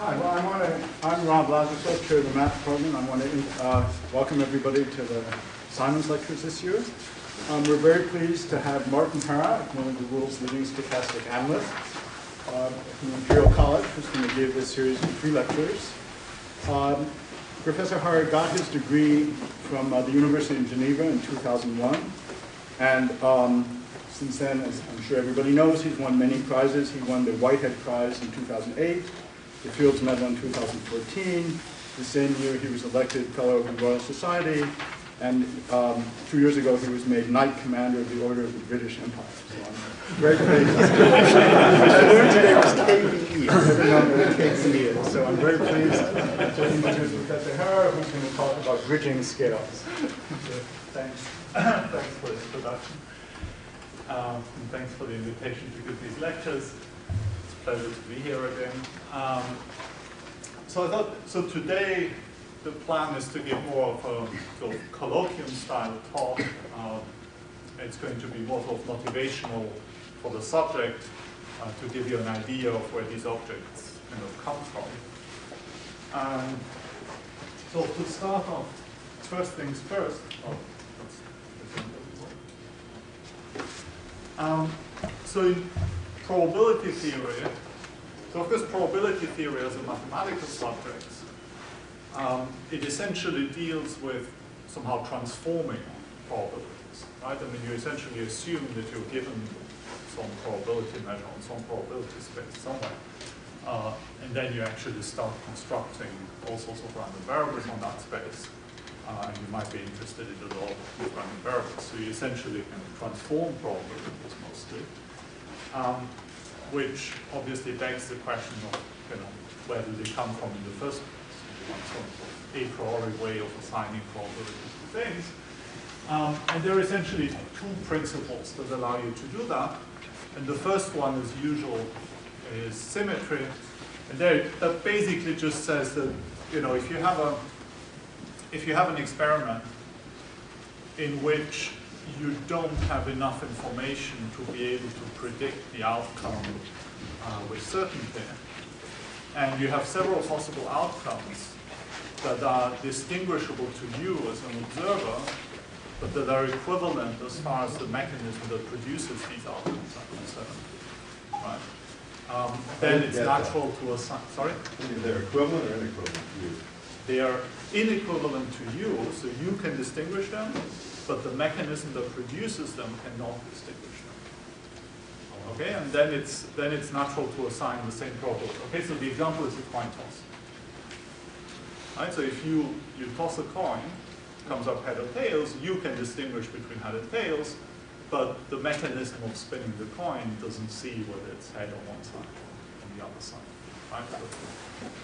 Hi, well, I want to, I'm Rob Lazarsfeld, chair of the math department. I want to uh, welcome everybody to the Simons Lectures this year. Um, we're very pleased to have Martin Hairer, one of the world's leading stochastic analysts uh, from Imperial College, who's going to give this series of three lectures. Um, Professor Hairer got his degree from uh, the University of Geneva in 2001, and um, since then, as I'm sure everybody knows, he's won many prizes. He won the Whitehead Prize in 2008, the Fields Medal in 2014. The same year, he was elected Fellow of the Royal Society, and um, two years ago, he was made Knight Commander of the Order of the British Empire. So I'm very pleased. I learned today was KBE. I never KBE is. So I'm very pleased to introduce Professor Hairer, who's going to talk about bridging scales. Thanks. thanks for the introduction. Um, and thanks for the invitation to give these lectures. Pleasure to be here again. Um, so I thought, so today the plan is to give more of a colloquium style talk. Um, it's going to be more sort of motivational for the subject uh, to give you an idea of where these objects kind of come from. Um, so to start off, first things first. Oh, um, so in probability theory, so of course probability theory as a mathematical subject, um, it essentially deals with somehow transforming probabilities, right? I mean, you essentially assume that you're given some probability measure on some probability space somewhere. Uh, and then you actually start constructing all sorts of random variables on that space. Uh, and you might be interested in the law of random variables. So you essentially can transform probabilities mostly, um, which obviously begs the question of, you know, where do they come from in the first place? A priori way of assigning probabilities to things. Um, and there are essentially two principles that allow you to do that. And the first one, as usual, is symmetry. And that basically just says that, you know, if you have a, if you have an experiment in which you don't have enough information to be able to predict the outcome uh, with certainty, and you have several possible outcomes that are distinguishable to you as an observer, but that are equivalent as far as the mechanism that produces these outcomes are concerned, right? Um, then it's natural to assign, sorry? They're equivalent or inequivalent to you? They are inequivalent to you, so you can distinguish them, but the mechanism that produces them cannot distinguish them. Okay, and then it's then it's natural to assign the same probability. Okay, so the example is a coin toss. Right, so if you you toss a coin, comes up head or tails, you can distinguish between head and tails, but the mechanism of spinning the coin doesn't see whether it's head on one side or on the other side. Right?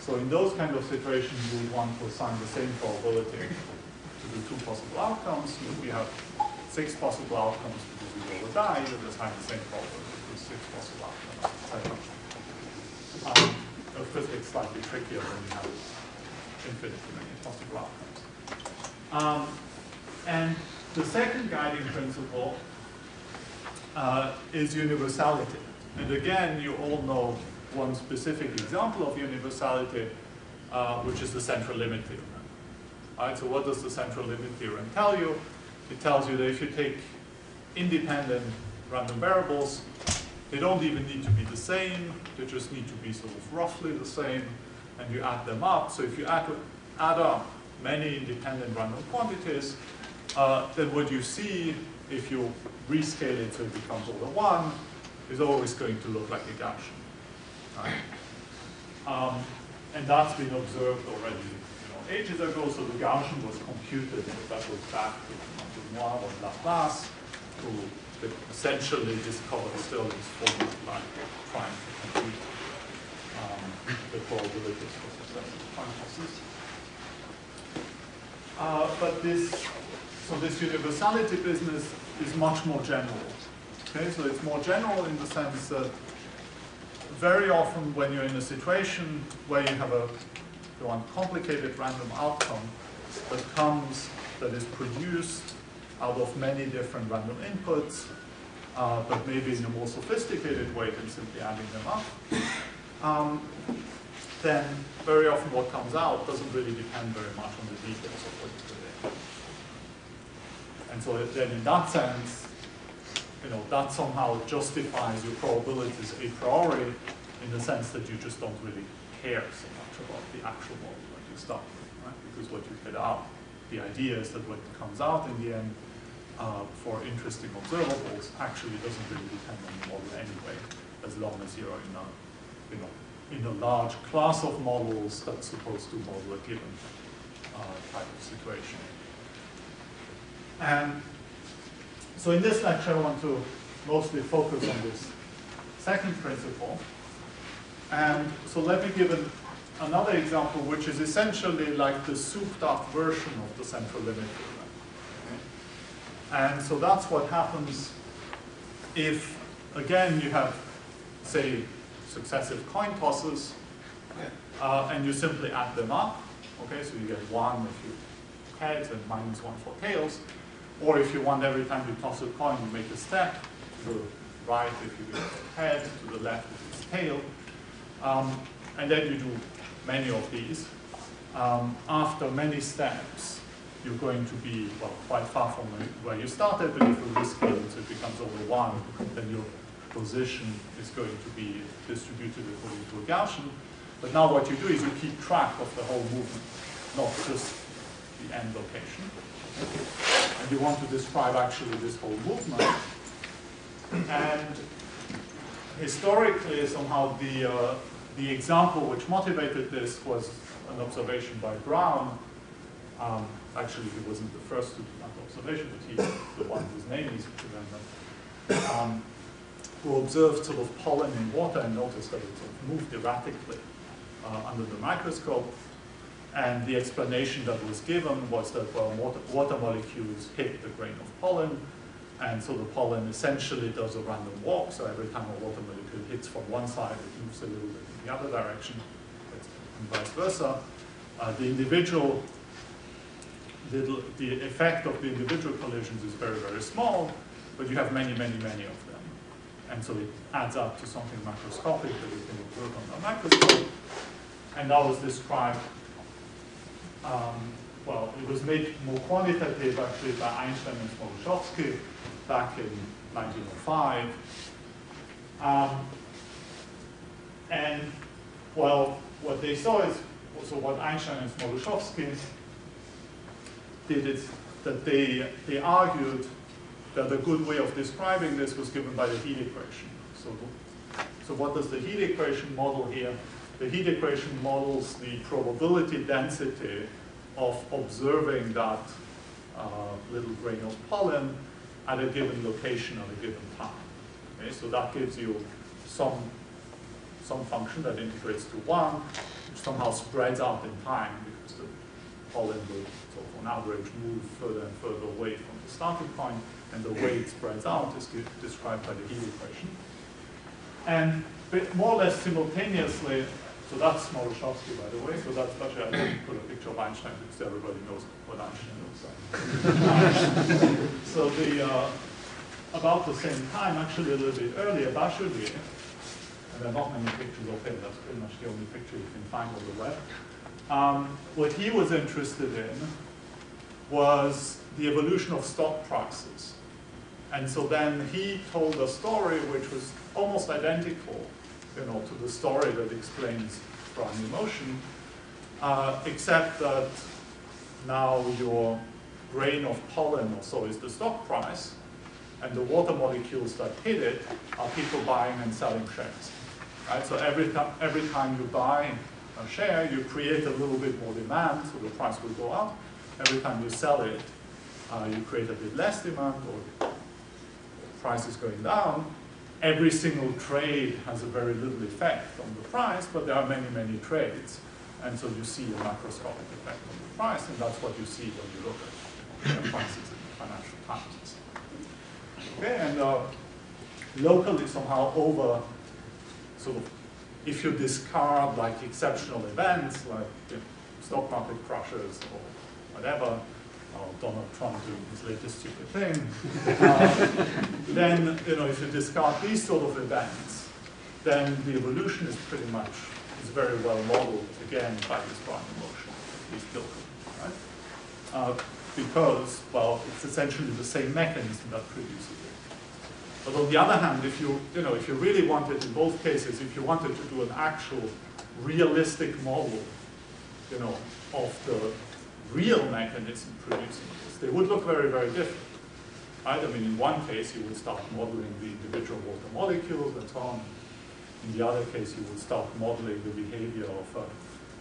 So, in those kind of situations, you want to assign the same probability the two possible outcomes. If we have six possible outcomes because we roll a die, you would assign the same probability to six possible outcomes. Um, of course, it's slightly trickier when you have infinitely many possible outcomes. Um, and the second guiding principle uh, is universality. And again, you all know one specific example of universality, uh, which is the central limit theorem. So what does the central limit theorem tell you? It tells you that if you take independent random variables, they don't even need to be the same, they just need to be sort of roughly the same, and you add them up. So if you add, add up many independent random quantities, uh, then what you see if you rescale it so it becomes order one is always going to look like a Gaussian. Right? Um, and that's been observed already ages ago, so the Gaussian was computed, that goes back to Moivre or Laplace, who essentially discovered still this formula like trying to compute um, the probabilities for successive tosses. Uh, but this, so this universality business is much more general. Okay, so it's more general in the sense that very often when you're in a situation where you have a one complicated random outcome that comes, that is produced out of many different random inputs, uh, but maybe in a more sophisticated way than simply adding them up. Um, then very often what comes out doesn't really depend very much on the details of what you put in. And so then in that sense, you know, that somehow justifies your probabilities a priori in the sense that you just don't really care so much about the actual model that you start with, right? Because what you get out, the idea is that what comes out in the end uh, for interesting observables actually doesn't really depend on the model anyway, as long as you're in a, you know, in a large class of models that's supposed to model a given uh, type of situation. And so in this lecture, I want to mostly focus on this second principle. And so let me give an, another example, which is essentially like the souped-up version of the central limit theorem. And so that's what happens if, again, you have, say, successive coin tosses, uh, and you simply add them up. Okay, so you get one if you heads and minus one for tails. Or if you want every time you toss a coin, you make a step to the right if you get head, to the left if it's tail. Um, and then you do many of these. Um, after many steps, you're going to be well, quite far from where you started, but if you rescale it so it becomes over one, then your position is going to be distributed according to a Gaussian. But now what you do is you keep track of the whole movement, not just the end location. And you want to describe actually this whole movement. And historically, somehow the, uh, the example which motivated this was an observation by Brown. Um, actually, he wasn't the first to do that observation, but he's the one whose name is given. Um, who observed sort of pollen in water and noticed that it sort of moved erratically uh, under the microscope. And the explanation that was given was that, well, water, water molecules hit the grain of pollen, and so the pollen essentially does a random walk, so every time a water molecule hits from one side, it moves a little bit the other direction, and vice versa. Uh, the individual, little, the effect of the individual collisions is very, very small, but you have many, many, many of them. And so it adds up to something macroscopic that you can observe on the microscope. And that was described, um, well, it was made more quantitative actually by Einstein and Smoluchowski back in 1905. Um, and, well, what they saw is, also what Einstein and Smoluchowski did is that they, they argued that a good way of describing this was given by the heat equation. So, so what does the heat equation model here? The heat equation models the probability density of observing that uh, little grain of pollen at a given location at a given time. Okay, so that gives you some, some function that integrates to one, which somehow spreads out in time because the pollen will, sort of on average, move further and further away from the starting point and the way it spreads out is described by the heat equation. And more or less simultaneously, so that's Smoluchowski, by the way, so that's actually, I didn't put a picture of Einstein because everybody knows what Einstein looks like. so the, uh, about the same time, actually a little bit earlier, Bachelier, and there are not many pictures of him, that's pretty much the only picture you can find on the web. Um, what he was interested in was the evolution of stock prices. And so then he told a story which was almost identical, you know, to the story that explains Brownian motion, uh, except that now your grain of pollen or so is the stock price, and the water molecules that hit it are people buying and selling shares. Right? So every, time every time you buy a share, you create a little bit more demand, so the price will go up. Every time you sell it, uh, you create a bit less demand or price is going down, every single trade has a very little effect on the price, but there are many, many trades. And so you see a macroscopic effect on the price, and that's what you see when you look at prices in financial times. Okay, and uh, locally somehow over, of, if you discard like exceptional events, like you know, stock market crashes or whatever, or Donald Trump doing his latest stupid thing, uh, then, you know, if you discard these sort of events, then the evolution is pretty much is very well modeled, again, by this Brownian motion, these Kilken, right? Uh, because, well, it's essentially the same mechanism that produces. But on the other hand, if you, you know, if you really wanted, in both cases, if you wanted to do an actual realistic model, you know, of the real mechanism producing this, they would look very, very different. Right? I mean, in one case, you would start modeling the individual water molecules and so on. In the other case, you would start modeling the behavior of uh,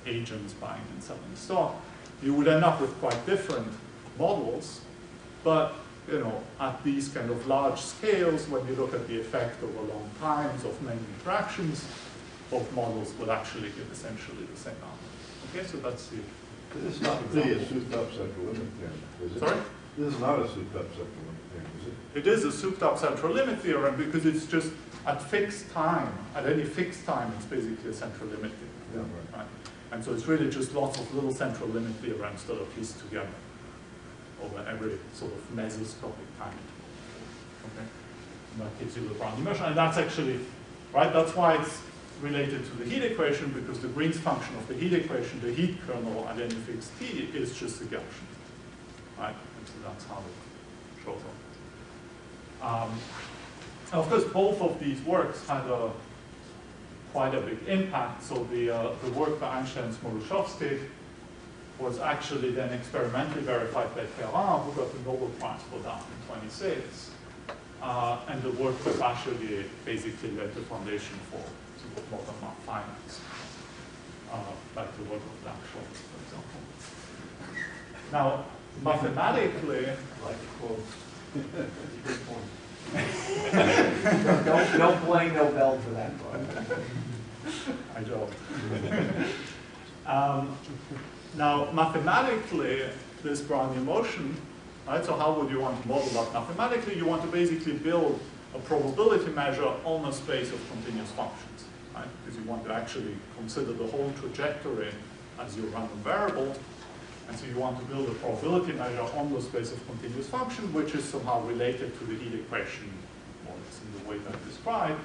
agents buying and selling stock. You would end up with quite different models, but you know, at these kind of large scales, when you look at the effect over long times of many interactions, both models will actually give essentially the same answer. Okay, so that's the This is not really a souped-up central limit theorem, is it? Sorry? This is not a souped-up central limit theorem, is it? It is a souped-up central limit theorem because it's just at fixed time, at any fixed time, it's basically a central limit theorem. Yeah, right. Right? And so it's really just lots of little central limit theorems that are pieced together over every sort of mesoscopic time. Okay? And that gives you the Brownian motion. And that's actually, right, that's why it's related to the heat equation, because the Green's function of the heat equation, the heat kernel at any fixed t, is just a Gaussian. Right? And so that's how it shows up. Um, of course, both of these works had a quite a big impact. So the, uh, the work by Einstein and Smoluchowski was actually then experimentally verified by Perrin, who got the Nobel Prize for that in 26. Uh, and the work was actually basically laid the foundation for sort of modern finance, uh, like the work of Black Scholes, for example. Now, mathematically, Like quote. Good point. Don't, don't- don't blame Nobel for that part. I don't. um, now, mathematically, this Brownian motion, right, so how would you want to model that mathematically? You want to basically build a probability measure on a space of continuous functions, right? Because you want to actually consider the whole trajectory as your random variable. And so you want to build a probability measure on the space of continuous function, which is somehow related to the heat equation, or less in the way that I described.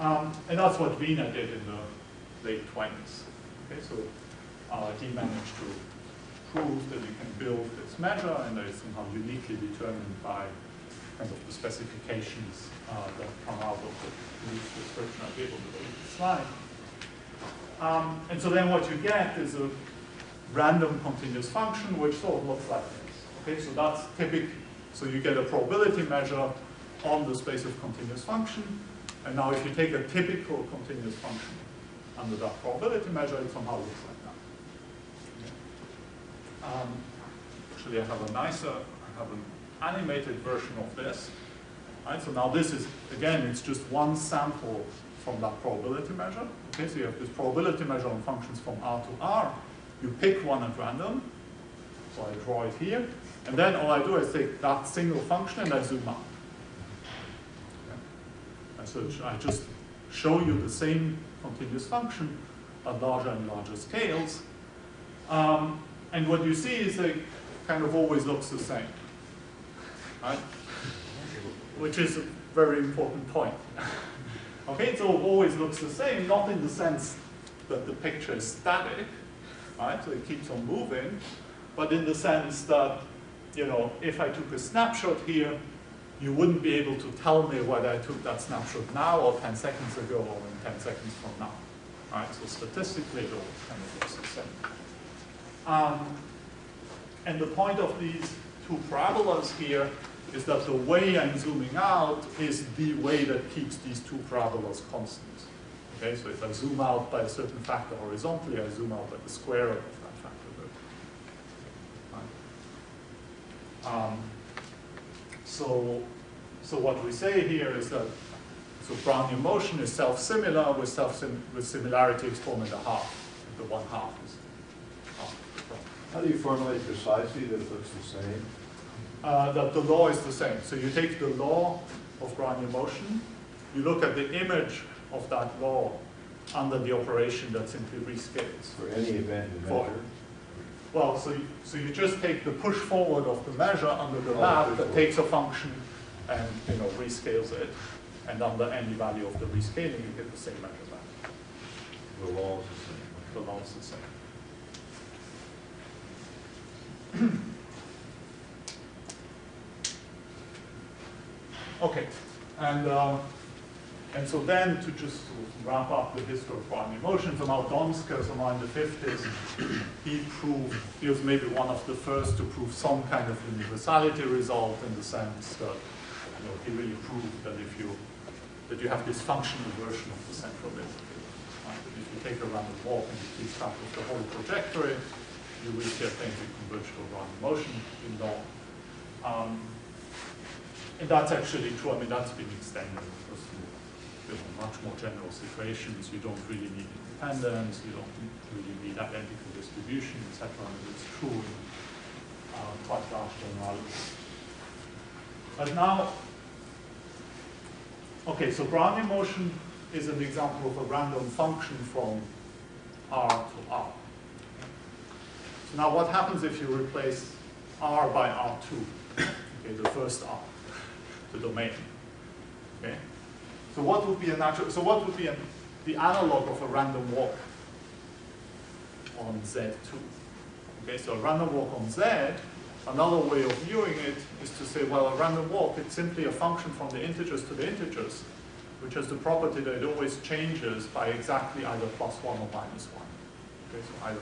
Um, and that's what Wiener did in the late 20s. Okay, so uh, he managed to prove that you can build this measure and that it's somehow uniquely determined by kind of the specifications uh, that come out of the description I gave on the previous slide. Um, and so then what you get is a random continuous function which sort of looks like this. Okay, so that's typical. So you get a probability measure on the space of continuous function. And now if you take a typical continuous function under that probability measure, it somehow looks like. Um, actually, I have a nicer, I have an animated version of this. Right, so now this is, again, it's just one sample from that probability measure. Okay, so you have this probability measure on functions from R to R. You pick one at random. So I draw it here. And then all I do is take that single function and I zoom out. Okay. And so I just show you the same continuous function at larger and larger scales. Um, and what you see is it kind of always looks the same. Right? Which is a very important point. okay, so it always looks the same, not in the sense that the picture is static, right? So it keeps on moving, but in the sense that, you know, if I took a snapshot here, you wouldn't be able to tell me whether I took that snapshot now or 10 seconds ago or in 10 seconds from now. Right? So statistically, it always kind of looks the same. Um, and the point of these two parabolas here is that the way I'm zooming out is the way that keeps these two parabolas constant. Okay, so if I zoom out by a certain factor horizontally, I zoom out by the square root of that factor vertically. Right? Um, so, so what we say here is that so Brownian motion is self-similar with self -sim with similarity exponent a half. The one half is. How do you formulate precisely that it looks the same? Uh, that the law is the same. So you take the law of Brownian motion, you look at the image of that law under the operation that simply rescales. For any event measure? Well, so you, so you just take the push forward of the measure under the Oh, map that takes a function and you know rescales it, and under any value of the rescaling you get the same measure back. The law is the same. the law is the same. Okay, and, uh, and so then to just wrap up the history of quantum motion, so now Donsker, so now in the fifties, he proved, he was maybe one of the first to prove some kind of universality result in the sense that, you know, he really proved that if you, that you have this functional version of the central limit. Right? If you take a random walk and you keep track of the whole trajectory, you will get things that converge to a random motion in law. Um, and that's actually true. I mean, that's been extended because you know, much more general situations. You don't really need independence. You don't really need identical distribution, etc. And it's true in uh, quite large generalities. But now, okay, so Brownian motion is an example of a random function from R to R. So now what happens if you replace R by R2? Okay, the first R, the domain. Okay? So what would be a natural, so what would be the analog of a random walk on Z2? Okay, so a random walk on Z, another way of viewing it is to say, well, a random walk, it's simply a function from the integers to the integers, which has the property that it always changes by exactly either plus one or minus one. Okay, so either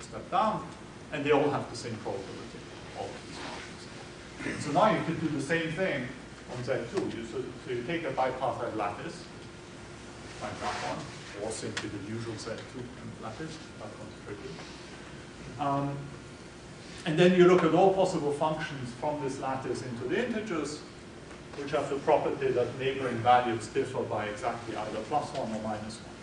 step down, and they all have the same probability, all of these functions. So now you could do the same thing on Z2. You, so, so you take a bipartite lattice, like that one, or simply the usual Z2 lattice, that one's tricky. Um, and then you look at all possible functions from this lattice into the integers, which have the property that neighboring values differ by exactly either plus one or minus one.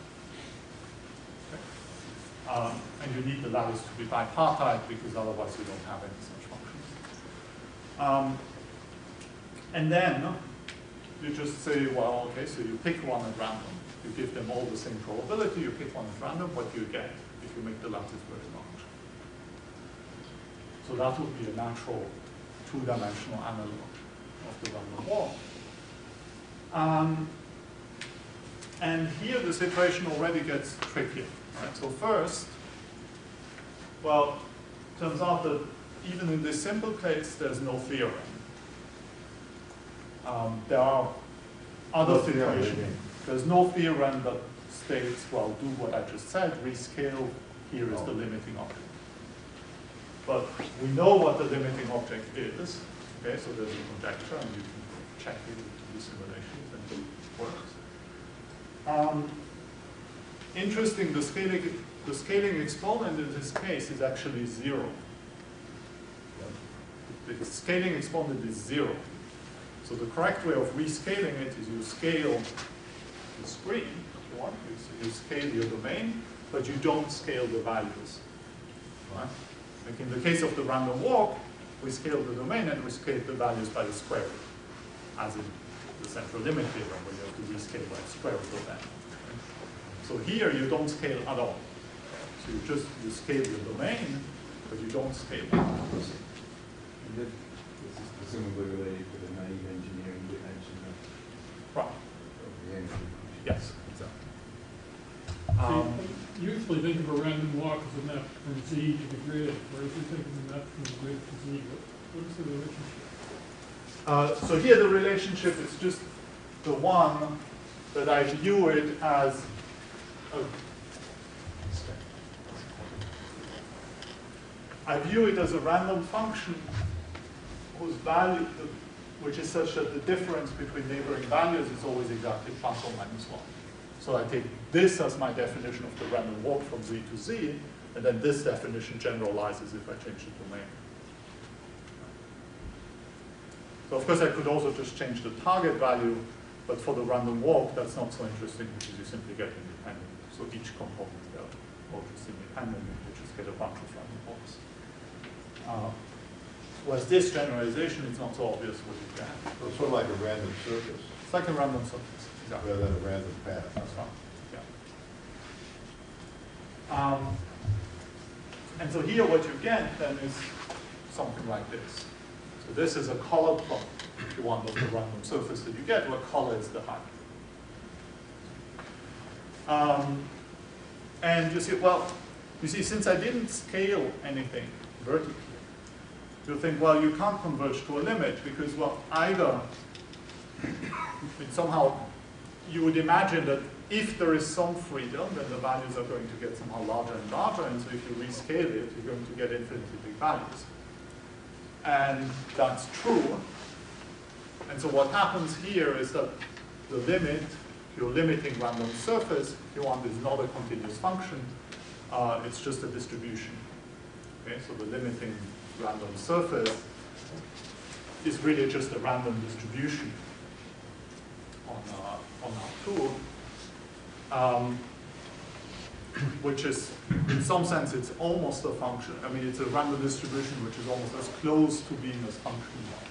Um, and you need the lattice to be bipartite because otherwise you don't have any such functions. Um, and then you just say, well, okay, so you pick one at random. You give them all the same probability, you pick one at random, what do you get if you make the lattice very large? So that would be a natural two-dimensional analog of the random walk. Um, and here the situation already gets trickier. Right? So first, well, turns out that even in this simple case, there's no theorem. Um, there are other No theorem, what situations. There's no theorem that states, well, do what I just said, rescale, here is the Oh. limiting object. But we know what the limiting object is, okay, so there's a conjecture, and you can check it with the simulations, and it works. Um, interesting, the scaling, the scaling exponent in this case is actually zero. The scaling exponent is zero. So the correct way of rescaling it is you scale the screen, if you want, you, scale your domain, but you don't scale the values. Right? Like in the case of the random walk, we scale the domain and we scale the values by the square root, as in the central limit theorem, where you have to rescale by the square root of n. So here you don't scale at all. So you just you scale your domain, but you don't scale the values. And This this is presumably related to the naive engineering dimension of Right. of the engine. Yes, exactly. So Um, you usually think of a random walk as a map from Z to the grid, whereas you think of a map from the grid to Z. What, what is the relationship? Uh, so here the relationship is just the one that I view it as a, I view it as a random function whose value, which is such that the difference between neighboring values is always exactly plus or minus one. So I take this as my definition of the random walk from Z to Z, and then this definition generalizes if I change the domain. So of course I could also just change the target value, but for the random walk, that's not so interesting because you simply get. So each component there, all just independent, you just get a bunch of random walks. Uh, whereas this generalization is not so obvious what you get. So it's sort of like a random surface, It's like a random surface. Exactly. rather than a random path. That's right, yeah. Um, and so here what you get then is something like this. So this is a color plot, if you want, of the random surface that you get, where color is the height. Um, And you see, well, you see, since I didn't scale anything vertically, you'll think, well, you can't converge to a limit because, well, either somehow you would imagine that if there is some freedom, then the values are going to get somehow larger and larger, and so if you rescale it, you're going to get infinitely big values. And that's true. And so what happens here is that the limit, your limiting random surface, you want, is not a continuous function, uh, it's just a distribution. Okay, so the limiting random surface is really just a random distribution on, uh, on our tool, um, which is, in some sense, it's almost a function. I mean, it's a random distribution which is almost as close to being as functional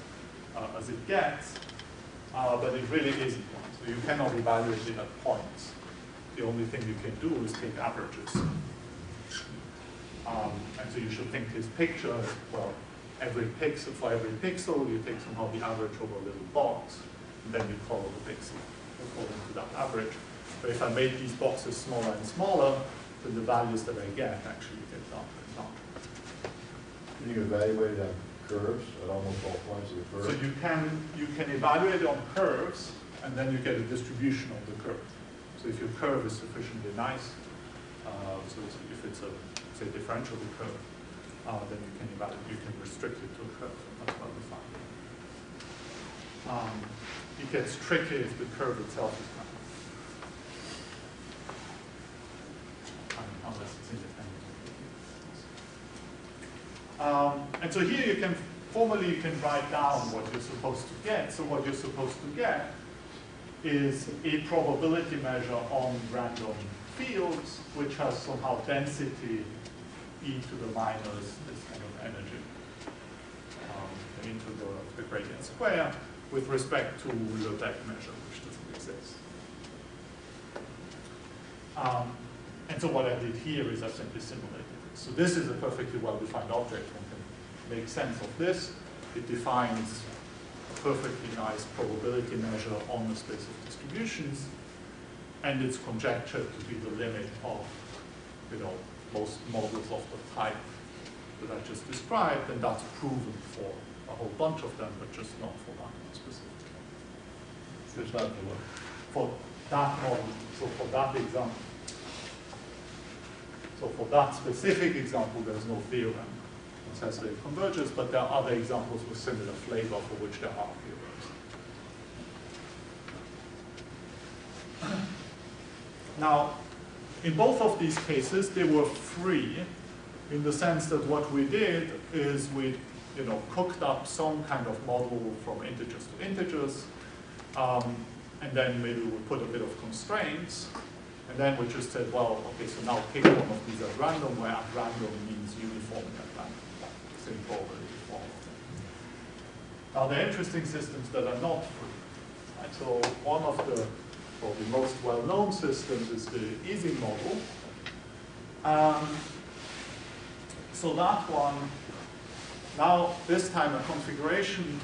uh, as it gets, uh, but it really isn't one. So you cannot evaluate it at points. The only thing you can do is take averages. Um, and so you should think this picture, well, every pixel, for every pixel, you take somehow the average over a little box, and then you follow the pixel according to that average. But if I make these boxes smaller and smaller, then the values that I get actually get larger and larger. Can you evaluate on curves at almost all points of the curve? So you can, you can evaluate on curves, and then you get a distribution of the curve. So if your curve is sufficiently nice, uh, so if it's a, say, differentiable curve, uh, then you can evaluate, you can restrict it to a curve, that's well defined. Um, it gets tricky if the curve itself is kind of, unless it's independent. Um, and so here you can, formally you can write down what you're supposed to get. So what you're supposed to get is a probability measure on random fields, which has somehow density e to the minus this kind of energy um, into the, the gradient square with respect to the deck measure, which doesn't exist. Um, and so what I did here is I simply simulated it. So this is a perfectly well-defined object. One can make sense of this. It defines perfectly nice probability measure on the space of distributions, and it's conjectured to be the limit of, you know, most models of the type that I just described, and that's proven for a whole bunch of them, but just not for that one specifically. It's not the one. For that model, so for that example. So for that specific example, there's no theorem that converges, but there are other examples with similar flavor for which there are theorems. Now, in both of these cases, they were free in the sense that what we did is we, you know, cooked up some kind of model from integers to integers, um, and then maybe we put a bit of constraints, and then we just said, well, okay, so now pick one of these at random, where at random means uniform of them. Now, there are interesting systems that are not free. Right? So one of the probably most well-known systems is the Ising model. Um, so that one, now this time a configuration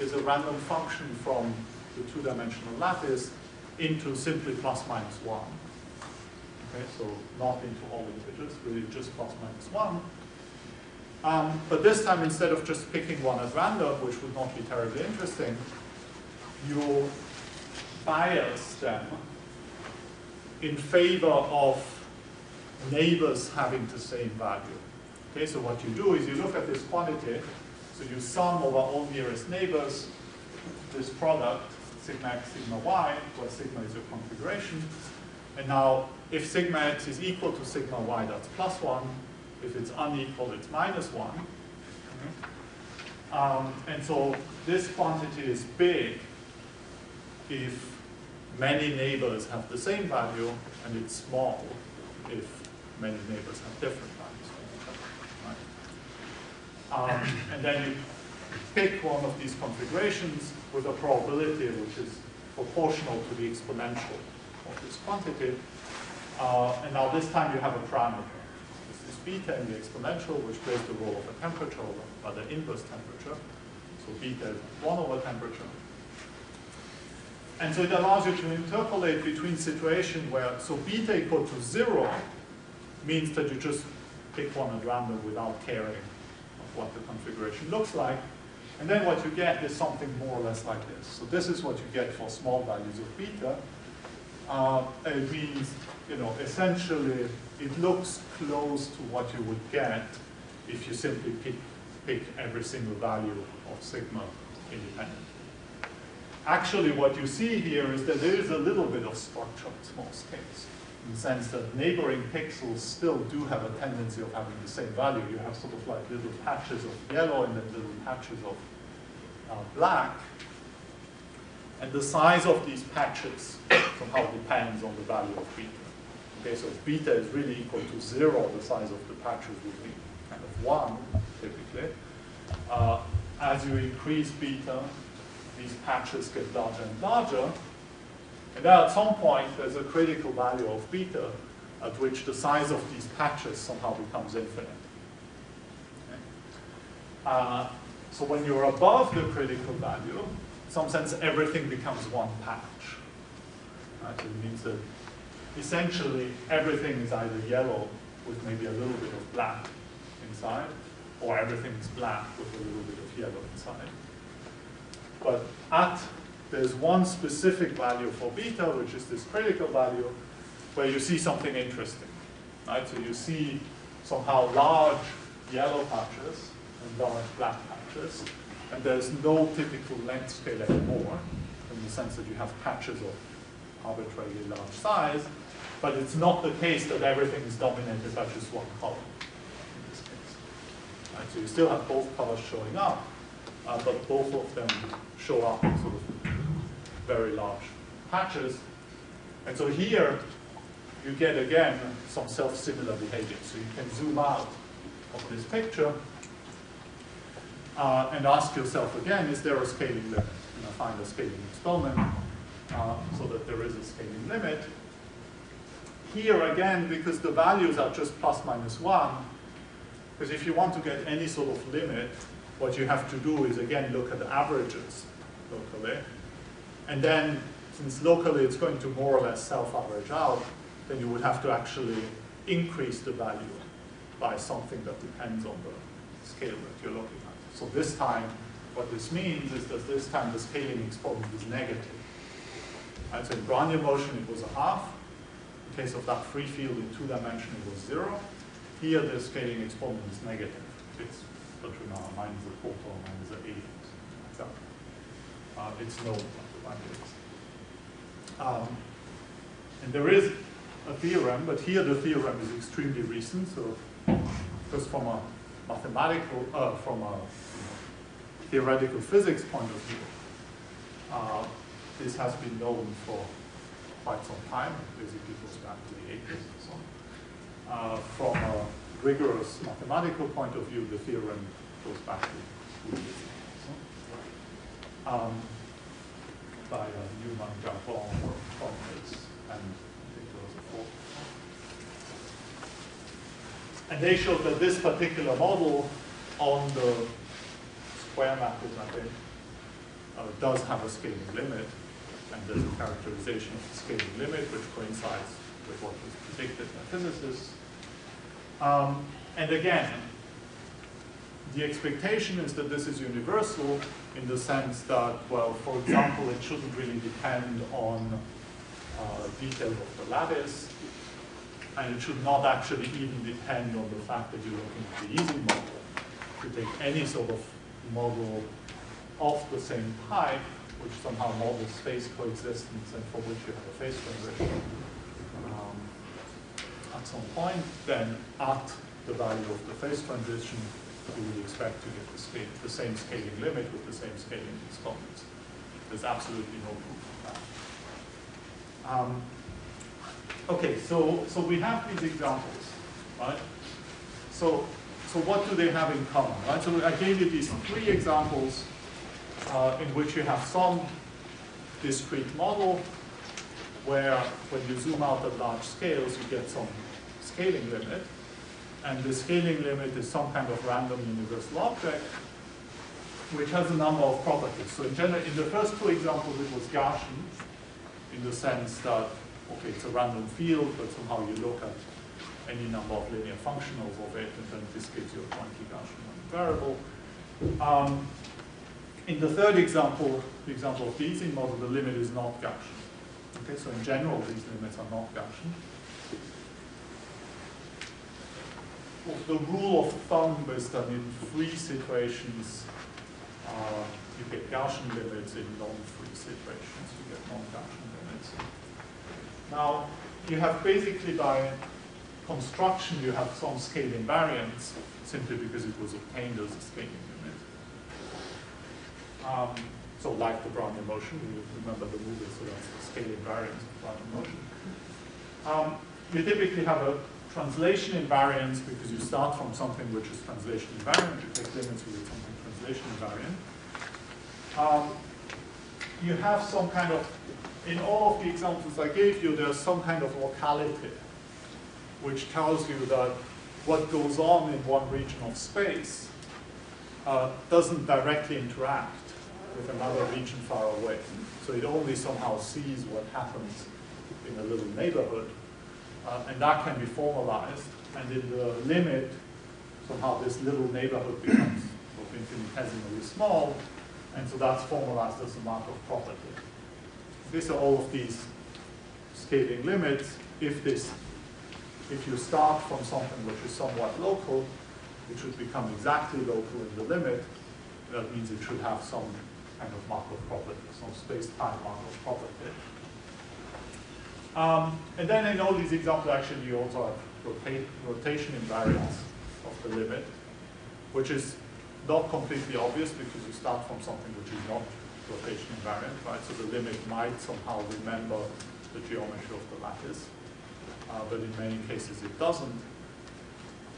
is a random function from the two-dimensional lattice into simply plus minus one. Okay, so not into all integers, really just plus minus one. Um, but this time, instead of just picking one at random, which would not be terribly interesting, you bias them in favor of neighbors having the same value. Okay, so what you do is you look at this quantity, so you sum over all nearest neighbors this product, sigma x, sigma y, where sigma is your configuration. And now, if sigma x is equal to sigma y, that's plus one. If it's unequal, it's minus one. Um, and so this quantity is big if many neighbors have the same value, and it's small if many neighbors have different values. Right? Um, and then you pick one of these configurations with a probability which is proportional to the exponential of this quantity. Uh, and now this time you have a parameter. Beta in the exponential, which plays the role of a temperature or the inverse temperature. So beta is 1 over temperature. And so it allows you to interpolate between situations where, so beta equal to zero means that you just pick one at random without caring of what the configuration looks like. And then what you get is something more or less like this. So this is what you get for small values of beta. Uh, it means, you know, essentially it looks close to what you would get if you simply pick, pick every single value of sigma independent. Actually, what you see here is that there is a little bit of structure at small scales, in the sense that neighboring pixels still do have a tendency of having the same value. You have sort of like little patches of yellow and then little patches of uh, black. And the size of these patches somehow depends on the value of beta. Okay, so if beta is really equal to zero, the size of the patches would be kind of one, typically. Uh, as you increase beta, these patches get larger and larger. And then at some point, there's a critical value of beta at which the size of these patches somehow becomes infinite. Okay. Uh, so when you're above the critical value, some sense, everything becomes one patch. Right? It means that essentially everything is either yellow with maybe a little bit of black inside, or everything is black with a little bit of yellow inside. But at, there's one specific value for beta, which is this critical value, where you see something interesting. Right? So you see somehow large yellow patches and large black patches, and there's no typical length scale anymore, in the sense that you have patches of arbitrarily large size, but it's not the case that everything is dominated by just one color in this case. Right? So you still have both colors showing up, uh, but both of them show up in sort of very large patches. And so here, you get again some self-similar behavior. So you can zoom out of this picture uh, and ask yourself again, is there a scaling limit? And I find a scaling exponent uh, so that there is a scaling limit. Here again, because the values are just plus minus one, because if you want to get any sort of limit, what you have to do is again look at the averages locally. And then, since locally it's going to more or less self-average out, then you would have to actually increase the value by something that depends on the scale that you're looking at. So this time, what this means is that this time the scaling exponent is negative. And so in Brownian motion it was a half. In case of that free field in two dimension it was zero. Here the scaling exponent is negative. It's between a minus a quarter minus an eighth. Uh, it's no um, and there is a theorem, but here the theorem is extremely recent. So just from a mathematical, uh, from a theoretical physics point of view, uh, this has been known for quite some time. It basically goes back to the 80s and so on. Uh, from a rigorous mathematical point of view, the theorem goes back to ago. Um, by uh, Newman, Garban, Conrads, and I think there was a fourth. And they showed that this particular model on the square mapping, uh, does have a scaling limit, and there's a characterization of the scaling limit which coincides with what was predicted by physicists. Um, and again, the expectation is that this is universal in the sense that, well, for example, it shouldn't really depend on uh, detail of the lattice, and it should not actually even depend on the fact that you're looking at the Ising model. To take any sort of model of the same type, which somehow models phase coexistence and for which you have a phase transition um, at some point, then at the value of the phase transition, you would expect to get the, scale, the same scaling limit with the same scaling exponents. There's absolutely no proof of that. Um, okay, so, so we have these examples, right? So, so what do they have in common, right? So I gave you these three examples uh, in which you have some discrete model where when you zoom out at large scales, you get some scaling limit. And the scaling limit is some kind of random universal object, which has a number of properties. So in general, in the first two examples, it was Gaussian, in the sense that, okay, it's a random field, but somehow you look at any number of linear functionals of it, and then this gives you a pointy Gaussian variable. Um, in the third example, the example of the Ising model, the limit is not Gaussian. Okay, so in general, these limits are not Gaussian. The rule of thumb is that in free situations, uh, you get Gaussian limits, in non-free situations, you get non-Gaussian limits. Now, you have basically by construction, you have some scale invariance, simply because it was obtained as a scaling limit. Um, so like the Brownian motion, you remember the movie, so that's the scale invariance of Brownian motion. Um, you typically have a translation invariance because you start from something which is translation invariant, you take limits with something translation invariant. Um, you have some kind of, in all of the examples I gave you, there's some kind of locality which tells you that what goes on in one region of space uh, doesn't directly interact with another region far away. So it only somehow sees what happens in a little neighborhood. Uh, and that can be formalized. And in the limit, somehow this little neighborhood becomes infinitesimally small. And so that's formalized as a Markov property. These are all of these scaling limits. If this, if you start from something which is somewhat local, it should become exactly local in the limit. That means it should have some kind of Markov property, some space-time Markov property. Um, and then in all these examples, actually, you also have rotate, rotation invariance of the limit, which is not completely obvious because you start from something which is not rotation invariant, right? So the limit might somehow remember the geometry of the lattice, uh, but in many cases it doesn't.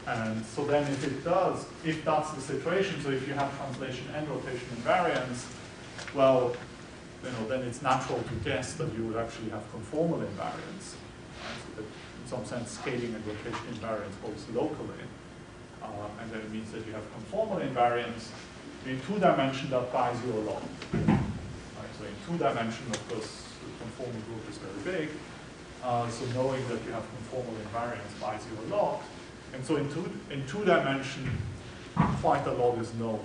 And so then if it does, if that's the situation, so if you have translation and rotation invariance, well, you know, then it's natural to guess that you would actually have conformal invariance. Right? So in some sense, scaling and rotation invariance both locally. Uh, and then it means that you have conformal invariance. In two dimension, that buys you a lot. Right? So in two dimension, of course, the conformal group is very big. Uh, so knowing that you have conformal invariance you a lot. And so in two, in two dimension, quite a lot is known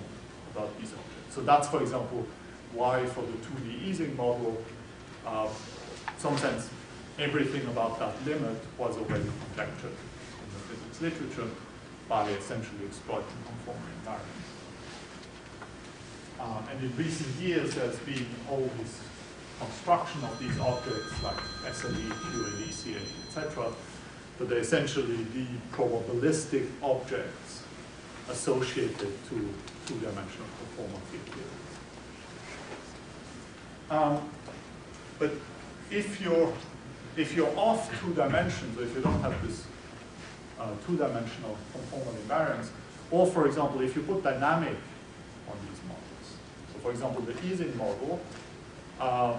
about these objects. So that's, for example, why for the 2D Ising model, uh, some sense, everything about that limit was already conjectured in the physics literature by essentially exploiting conformal invariance. Uh, and in recent years, there's been all this construction of these objects like SLE, QLE, CLE, etc., but they're essentially the probabilistic objects associated to two-dimensional conformal field theory. Um, but if you're if you're off two dimensions, if you don't have this uh, two-dimensional conformal invariance, or for example, if you put dynamic on these models. So for example, the Ising model, uh,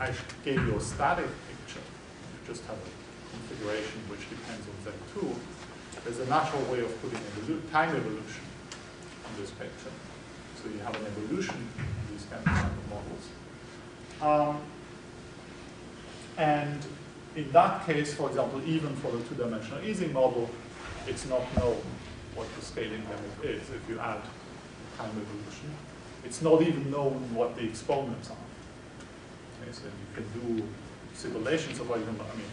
I gave you a static picture. You just have a configuration which depends on Z2. There's a natural way of putting evolu time evolution on this picture. So you have an evolution in these kind of models. Um, and in that case, for example, even for the two-dimensional Ising model, it's not known what the scaling limit is if you add time evolution. It's not even known what the exponents are. So you can do simulations of, for example, I mean,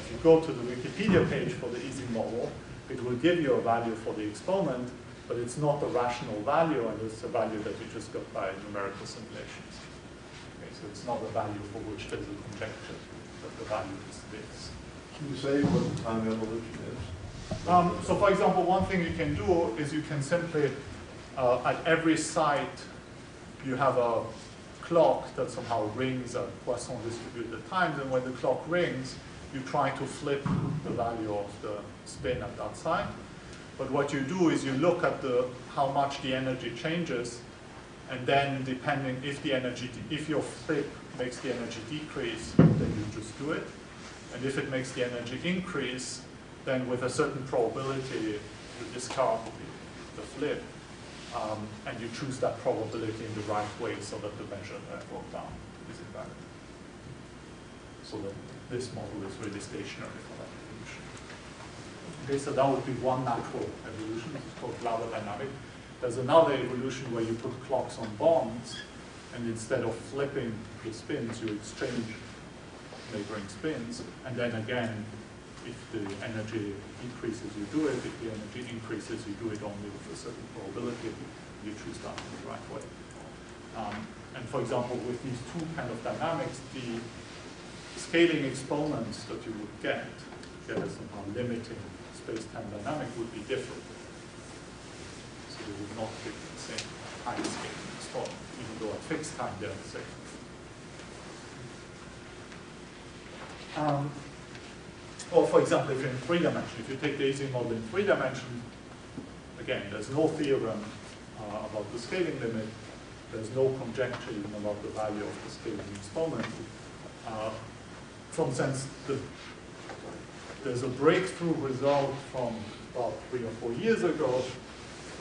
if you go to the Wikipedia page for the Ising model, it will give you a value for the exponent, but it's not a rational value, and it's a value that you just got by numerical simulations. Okay, so it's not a value for which there's a conjecture that the value is this. Can you say what the time evolution is? Um, so for example, one thing you can do is you can simply, uh, at every site, you have a clock that somehow rings at Poisson distributed times, and when the clock rings, you try to flip the value of the spin at that site. But what you do is you look at the how much the energy changes, and then depending if the energy, if your flip makes the energy decrease, then you just do it. And if it makes the energy increase, then with a certain probability, you discard the flip. Um, and you choose that probability in the right way so that the measure uh, broke down is invalid. So that this model is really stationary for that evolution. Okay, so that would be one natural evolution, it's called Glauber dynamic. There's another evolution where you put clocks on bonds, and instead of flipping the spins, you exchange neighboring spins, and then again, if the energy decreases, you do it, if the energy increases, you do it only with a certain probability, you choose that in the right way. Um, and for example, with these two kind of dynamics, the scaling exponents that you would get, get as somehow limiting space-time dynamic would be different. So they would not give the same time scaling exponent, even though at fixed time they're the same. Um, or for example, if you're in three dimension, if you take the Ising model in three dimension, again, there's no theorem uh, about the scaling limit, there's no conjecture even about the value of the scaling exponent. Uh, from sense, the, there's a breakthrough result from about three or four years ago,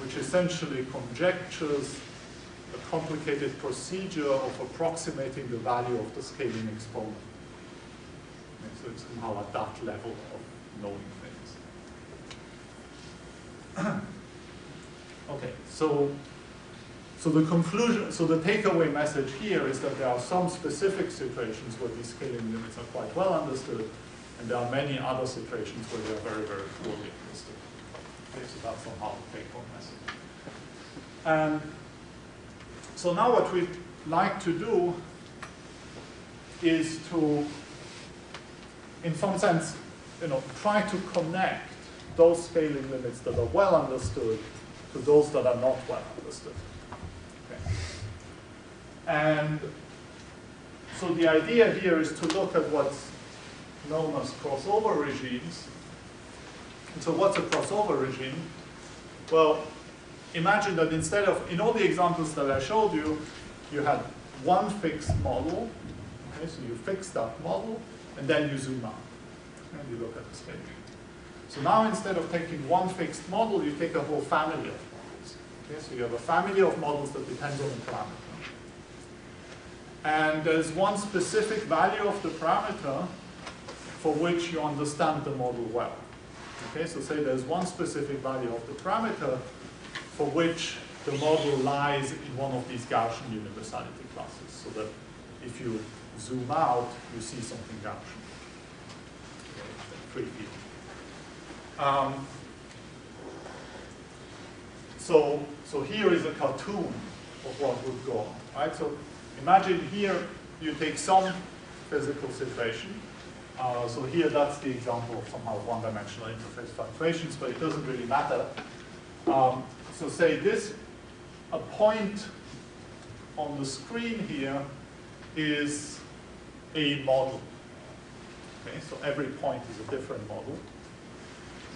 which essentially conjectures a complicated procedure of approximating the value of the scaling exponent. So it's somehow at that level of knowing things. okay, so so the conclusion, so the takeaway message here is that there are some specific situations where these scaling limits are quite well understood, and there are many other situations where they are very, very poorly understood. Okay, so that's somehow the take-home message. And so now what we'd like to do is to, in some sense, you know, try to connect those scaling limits that are well understood to those that are not well understood. And so the idea here is to look at what's known as crossover regimes. And so what's a crossover regime? Well, imagine that instead of, in all the examples that I showed you, you had one fixed model. Okay, so you fix that model, and then you zoom out, and you look at the scaling. So now instead of taking one fixed model, you take a whole family of models. Okay, so you have a family of models that depends on the parameter. And there's one specific value of the parameter for which you understand the model well. Okay, so say there's one specific value of the parameter for which the model lies in one of these Gaussian universality classes, so that if you zoom out, you see something Gaussian. Okay, um, so, so here is a cartoon of what would go on, right? So Imagine here you take some physical situation. Uh, so here that's the example of somehow one-dimensional interface fluctuations, but it doesn't really matter. Um, so say this, a point on the screen here is a model. Okay, so every point is a different model.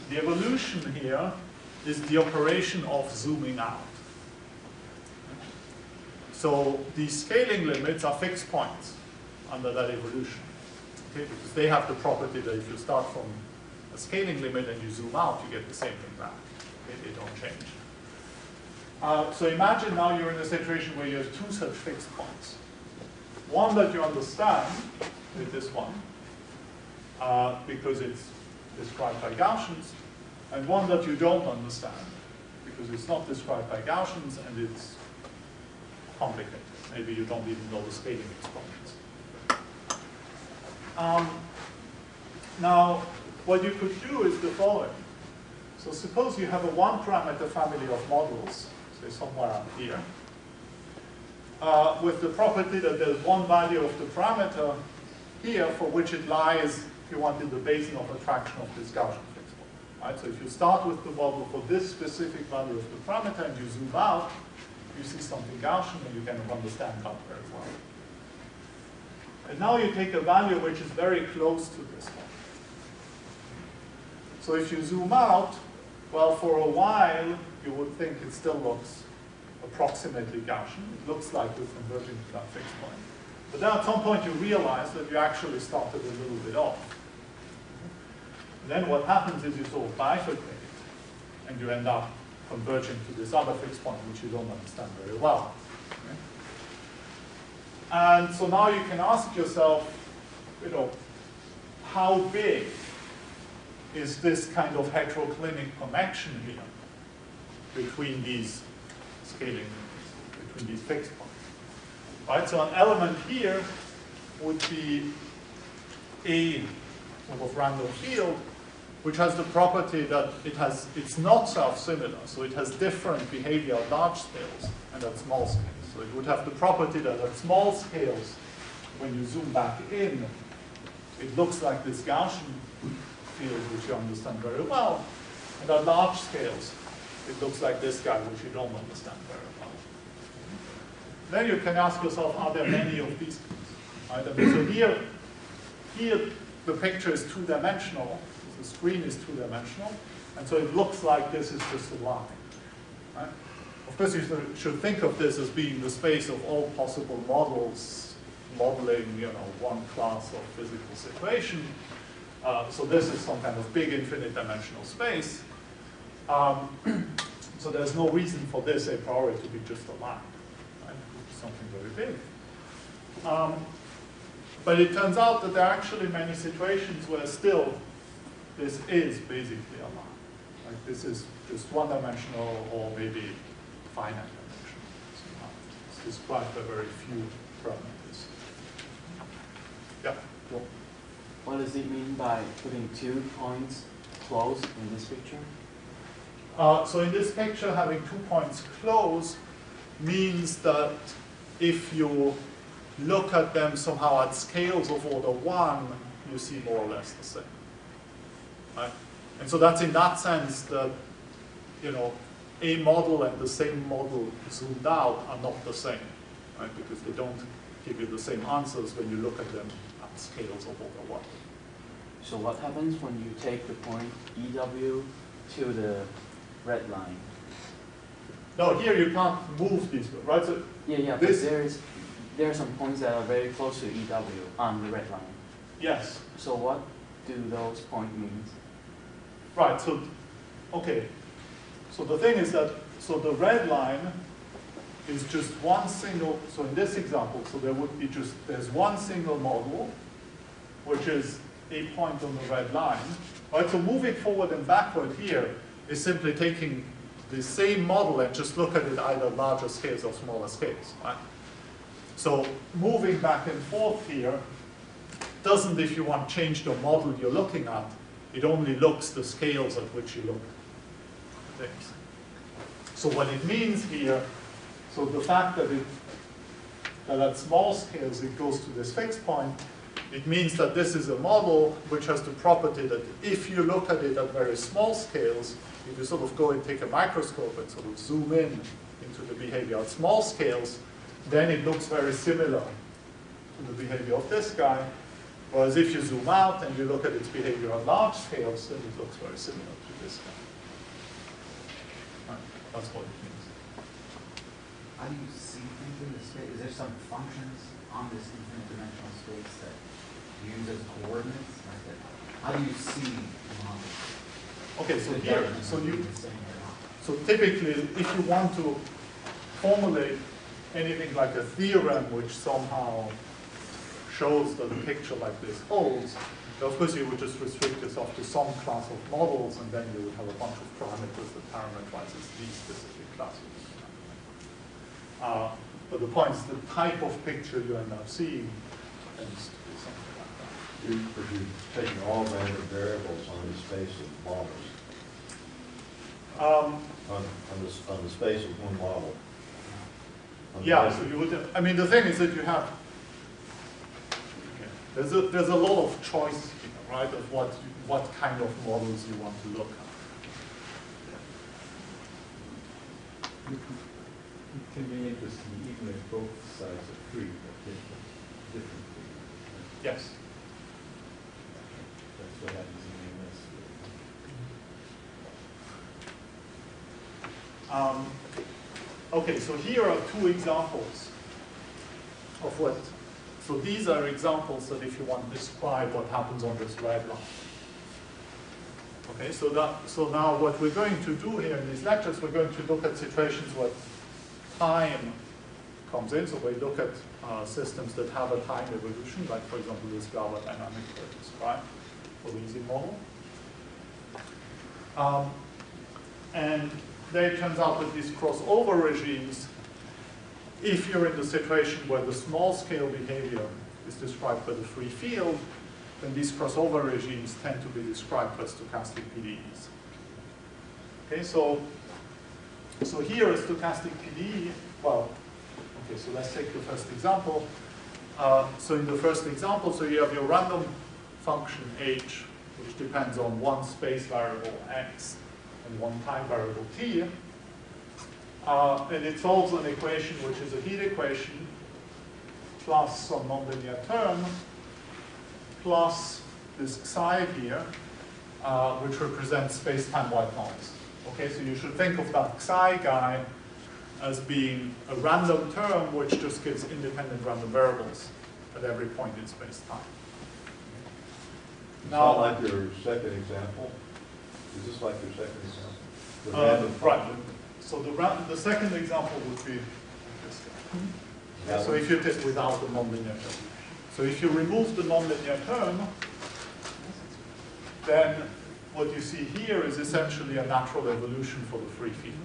The evolution here is the operation of zooming out. So these scaling limits are fixed points under that evolution. Okay, because they have the property that if you start from a scaling limit and you zoom out, you get the same thing back. Okay, they don't change. Uh, so imagine now you're in a situation where you have two such fixed points. One that you understand is this one, uh, because it's described by Gaussians, and one that you don't understand, because it's not described by Gaussians and it's complicated. Maybe you don't even know the scaling exponents. Um, now, what you could do is the following. So suppose you have a one parameter family of models, say somewhere up here, uh, with the property that there's one value of the parameter here for which it lies, if you wanted, the basin of attraction of this Gaussian fixed point. Right? So if you start with the model for this specific value of the parameter and you zoom out, you see something Gaussian and you kind of understand that very well. And now you take a value which is very close to this one. So if you zoom out, well, for a while, you would think it still looks approximately Gaussian. It looks like we're converging to that fixed point. But then at some point you realize that you actually started a little bit off. And then what happens is you sort of bifurcate, and you end up converging to this other fixed point, which you don't understand very well. And so now you can ask yourself, you know, how big is this kind of heteroclinic connection here between these scaling between these fixed points. Right, so an element here would be a sort of random field which has the property that it has, it's not self-similar, so it has different behavior at large scales and at small scales. So it would have the property that at small scales, when you zoom back in, it looks like this Gaussian field, which you understand very well, and at large scales, it looks like this guy, which you don't understand very well. Then you can ask yourself, are there many of these things? Right? So here, here the picture is two-dimensional, the screen is two-dimensional, and so it looks like this is just a line. Right? Of course, you should- should think of this as being the space of all possible models, modeling, you know, one class of physical situation. Uh, so this is some kind of big infinite dimensional space. Um, so there's no reason for this a priori to be just a line, right? Something very big. Um, but it turns out that there are actually many situations where still this is basically a line. Like this is just one dimensional or maybe finite dimensional. somehow. It's described by very few parameters. Yeah, Joel? What does it mean by putting two points close in this picture? Uh, so in this picture, having two points close means that if you look at them somehow at scales of order one, you see more or less the same. Right? And so that's in that sense that, you know, a model and the same model zoomed out are not the same, right? Because they don't give you the same answers when you look at them at scales of order one. So what happens when you take the point EW to the red line? No, here you can't move these, right? So Yeah, yeah, but there is, there are some points that are very close to EW on the red line. yes, So what do those point mean? Right, so, okay. So the thing is that, so the red line is just one single, so in this example, so there would be just, there's one single model, which is a point on the red line. Right, so moving forward and backward here is simply taking the same model and just look at it either larger scales or smaller scales, right? So moving back and forth here doesn't, if you want, change the model you're looking at. It only looks the scales at which you look at things. So what it means here, so the fact that it, that at small scales it goes to this fixed point, it means that this is a model which has the property that if you look at it at very small scales, if you sort of go and take a microscope and sort of zoom in into the behavior at small scales, then it looks very similar to the behavior of this guy. Whereas if you zoom out and you look at its behavior at large scales, then it looks very similar to this guy. Right, That's what it means. How do you see things in this space? Is there some functions on this infinite dimensional space that you use as coordinates? How do you see models? Okay, so here, so you, so typically, if you want to formulate anything like a theorem which somehow shows that a picture like this holds, of course you would just restrict yourself to some class of models, and then you would have a bunch of parameters that parameterizes these specific classes. Uh, but the point is the type of picture you end up seeing tends to be something like that. You, but you're taking all random variables on the space of models, Um, on, on the, on the space of one model. On the Yeah, base- so you would, I mean, the thing is that you have, there's a, there's a lot of choice here, right, of what, you- what kind of models you want to look at. It can be interesting even if both sides are free, but different, different. Yes. What happens in AMS. Um, Okay, so here are two examples of what, so these are examples that if you want to describe what happens on this red line. Okay, so that, so now what we're going to do here in these lectures, we're going to look at situations where time comes in, so we look at uh, systems that have a time evolution, like for example this Glauber dynamic that described Ising model. Um, and then it turns out that these crossover regimes, if you're in the situation where the small scale behavior is described by the free field, then these crossover regimes tend to be described by stochastic PDEs. Okay, so, so here a stochastic PDE, well, okay, so let's take the first example. Uh, so in the first example, so you have your random function h, which depends on one space variable x and one time variable t. Uh, and it solves an equation which is a heat equation plus some nonlinear term plus this psi here, uh, which represents space-time white noise. Okay, so you should think of that psi guy as being a random term which just gives independent random variables at every point in space-time. It's not like your second example. Is this like your second example? The Uh, random right. function? So the, ra- the second example would be this guy. So if you take without the nonlinear term. So if you remove the nonlinear term, then what you see here is essentially a natural evolution for the free field.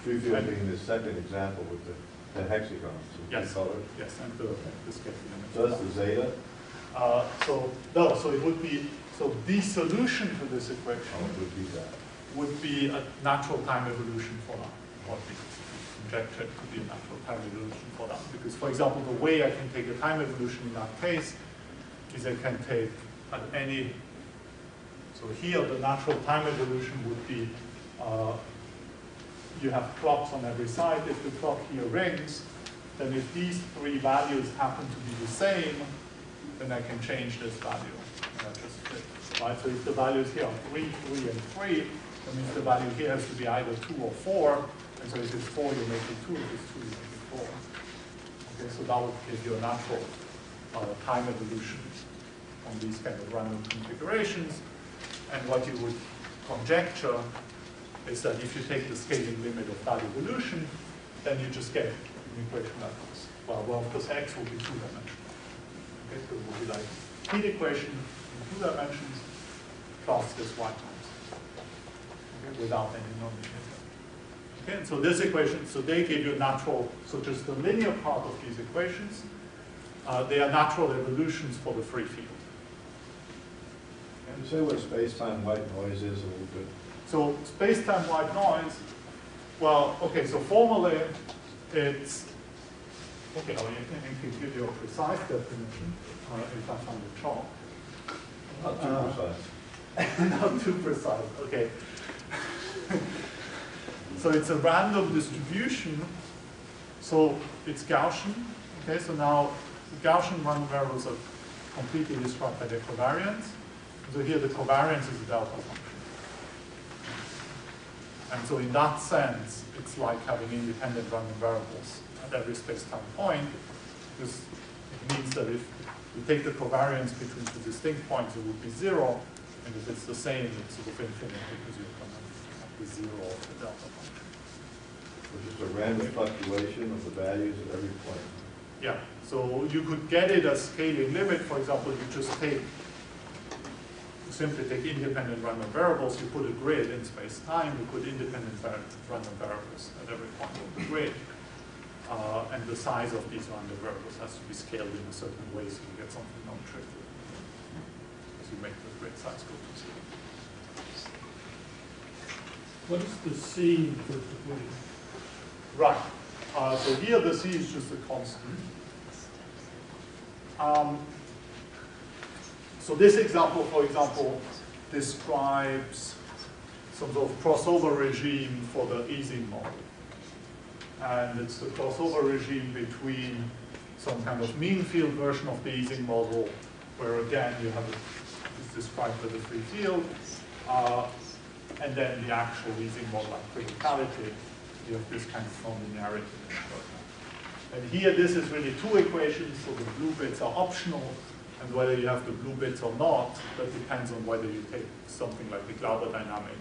Free field being the second example with the, the hexagons, Yes. colors. Yes, and the, this gets image. Does the zeta? Uh, so, no, so it would be, so the solution to this equation would be that. would be a natural time evolution for that, what we conjectured to be a natural time evolution for that. Because, for example, the way I can take a time evolution in that case is I can take at any, so here the natural time evolution would be, uh, you have clocks on every side. If the clock here rings, then if these three values happen to be the same, then I can change this value. Just Right, so if the values here are three, three, and three, that means the value here has to be either two or four. And so if it's four, you make it two. If it's two, you make it four. Okay, so that would give you a natural uh, time evolution on these kind of random configurations. And what you would conjecture is that if you take the scaling limit of that evolution, then you just get an equation like this. Well, well, because x will be two-dimensional. It will be like heat equation in two dimensions plus this y times. Okay, without any term. Okay, and so this equation, so they give you natural, so just the linear part of these equations, uh, they are natural evolutions for the free field. Can you say what space-time white noise is a little bit? So space-time white noise, well, okay, so formally, it's, okay, I'll I can give you a precise definition, uh, if I find the chart. Not too Uh, precise. Not too precise, okay. So it's a random distribution, so it's Gaussian, okay, so now the Gaussian random variables are completely described by their covariance. So here the covariance is a delta function. And so in that sense, it's like having independent random variables every space-time point, because it means that if you take the covariance between two distinct points, it would be zero, and if it's the same, it's sort of infinite because you're going to have the zero of the delta function. Which is a random fluctuation of the values at every point. Yeah, so you could get it as scaling limit, for example, you just take, you simply take independent random variables, you put a grid in space-time, you put independent random variables at every point of the grid. Uh, and the size of these random variables has to be scaled in a certain way so you get something non-trivial. As you make the grid size go to zero. What is the C in first equation? Right. Uh, so here the c is just a constant. Um, so this example, for example, describes some sort of crossover regime for the Ising model. And it's the crossover regime between some kind of mean field version of the Ising model, where again you have it's described as a free field, uh, and then the actual Ising model at criticality, you have this kind of nonlinearity. And here, this is really two equations, so the blue bits are optional, and whether you have the blue bits or not, that depends on whether you take something like the Glauber dynamic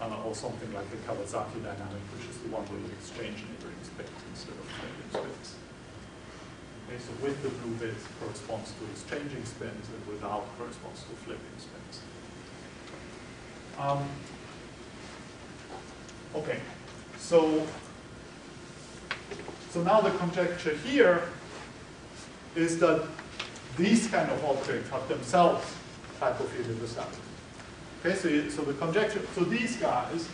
uh, or something like the Kawasaki dynamic, which is the one where you exchange neighboring spins instead of flipping spins. Okay, so with the blue bits corresponds to exchanging spins, and without corresponds to flipping spins. Um, okay, so so now the conjecture here is that these kind of objects have themselves type of intercepts. Okay, so, so the conjecture, so these guys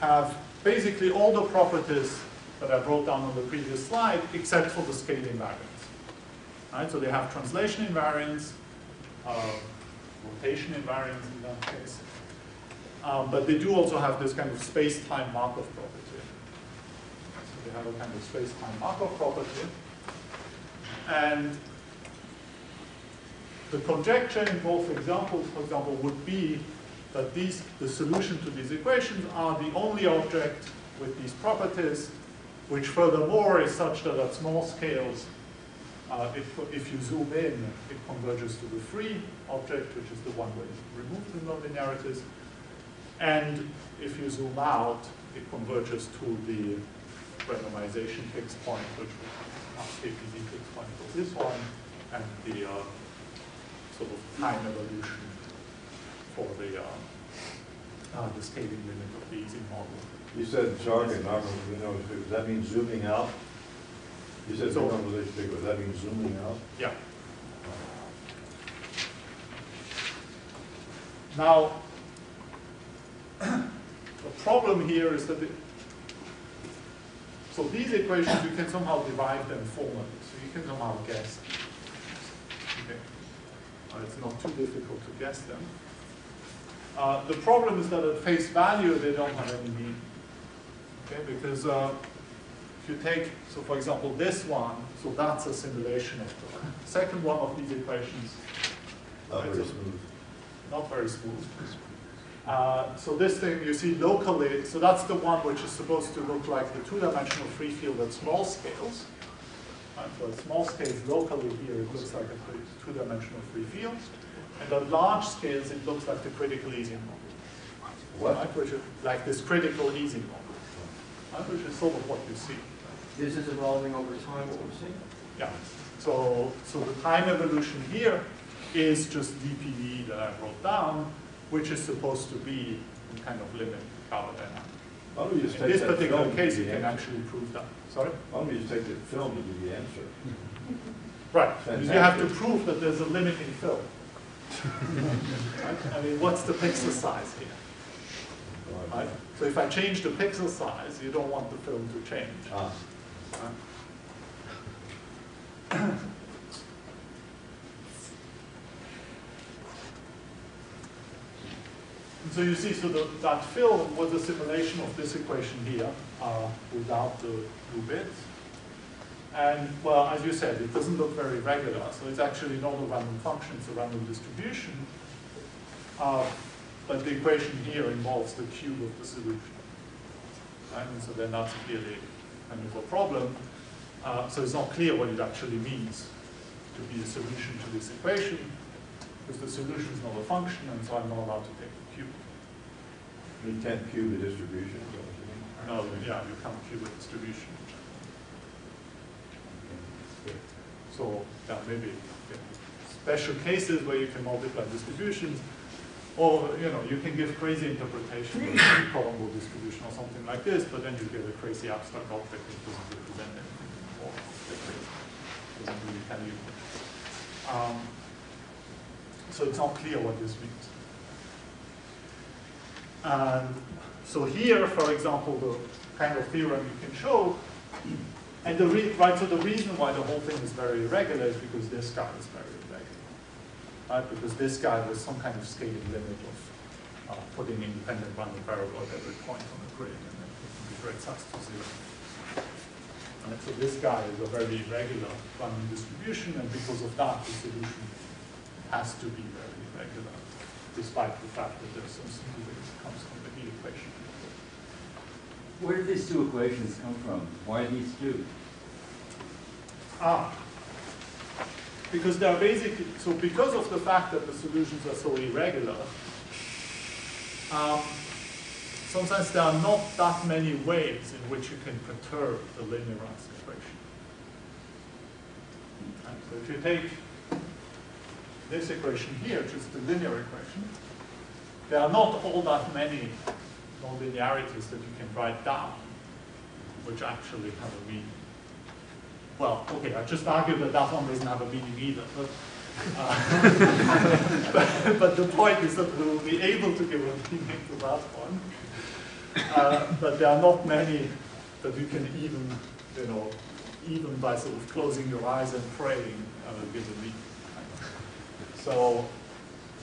have basically all the properties that I wrote down on the previous slide, except for the scale invariance. Right, so they have translation invariance, uh, rotation invariance in that case. Um, but they do also have this kind of space-time Markov property. So they have a kind of space-time Markov property. And the conjecture in both examples, for example, would be that these, the solution to these equations are the only object with these properties, which furthermore is such that at small scales, uh, if, if you zoom in, it converges to the free object, which is the one where you remove the nonlinearities. And if you zoom out, it converges to the renormalization fixed point, which KPZ fixed point for this one, and the uh, sort of time evolution for the, uh, uh, the scaling limit of the Ising model. You said jargon, normally, you know, does that mean zooming out? You said So- normalization figure, does that mean zooming out? Yeah. Now, the problem here is that, the, so these equations, you can somehow derive them formally, so you can somehow guess. Okay. Uh, it's not too difficult to guess them. Uh, the problem is that at face value, they don't have any meaning. Okay, because uh, if you take, so for example, this one, so that's a simulation of the second one of these equations, Not very smooth. not very smooth. Uh, so this thing you see locally, so that's the one which is supposed to look like the two-dimensional free field at small scales. Right, so at small scales locally here, it looks like a two-dimensional free field. And at large scales, it looks like the critical Ising model. What? Right, like this critical Ising model, right, which is sort of what you see. This is evolving over time, what we're seeing? Yeah, so, so the time evolution here is just SPDE that I wrote down, which is supposed to be the kind of limit power dynamic. Why don't we just In take this that particular film case, you can answer? actually prove that. Sorry? Why don't we just take the film to give the answer? Right, because you have to prove that there's a limit in fill. Right? I mean, what's the pixel size here? Right? So if I change the pixel size, you don't want the film to change. Ah, And so you see, so the, that film was a simulation of this equation here uh, without the blue bits. And well, as you said, it doesn't look very regular, so it's actually not a random function, it's a random distribution. Uh, but the equation here involves the cube of the solution. Right? And so then that's clearly kind of a problem. Uh, so it's not clear what it actually means to be a solution to this equation, because the solution is not a function, and so I'm not allowed to take the cube. you can't cube the distribution, is that what you mean? No, yeah, you can't cube a distribution. So, yeah, maybe yeah, special cases where you can multiply distributions, or, you know, you can give crazy interpretation of a distribution or something like this, but then you get a crazy abstract object that doesn't represent anything, or doesn't really tell you. Um, so it's not clear what this means. And so here, for example, the kind of theorem you can show, and the right, so the reason why the whole thing is very irregular is because this guy is very right? Because this guy was some kind of scaling limit of uh, putting independent random variable at every point on the grid, and then taking the grid size to zero. Right, so this guy is a very irregular random distribution, and because of that, the solution has to be very irregular, despite the fact that there's some smoothing that comes from the heat equation. Where did these two equations come from? Why these two? Ah, because they are basically, so because of the fact that the solutions are so irregular, um, sometimes there are not that many ways in which you can perturb the linearized equation. And so if you take this equation here, is the linear equation, there are not all that many nonlinearities that you can write down, which actually have a meaning. Well, okay, I just argued that that one doesn't have a meaning either, but, uh, but, but the point is that we will be able to give a meaning to that one. Uh, but there are not many that you can even, you know, even by sort of closing your eyes and praying, uh, give a meaning. So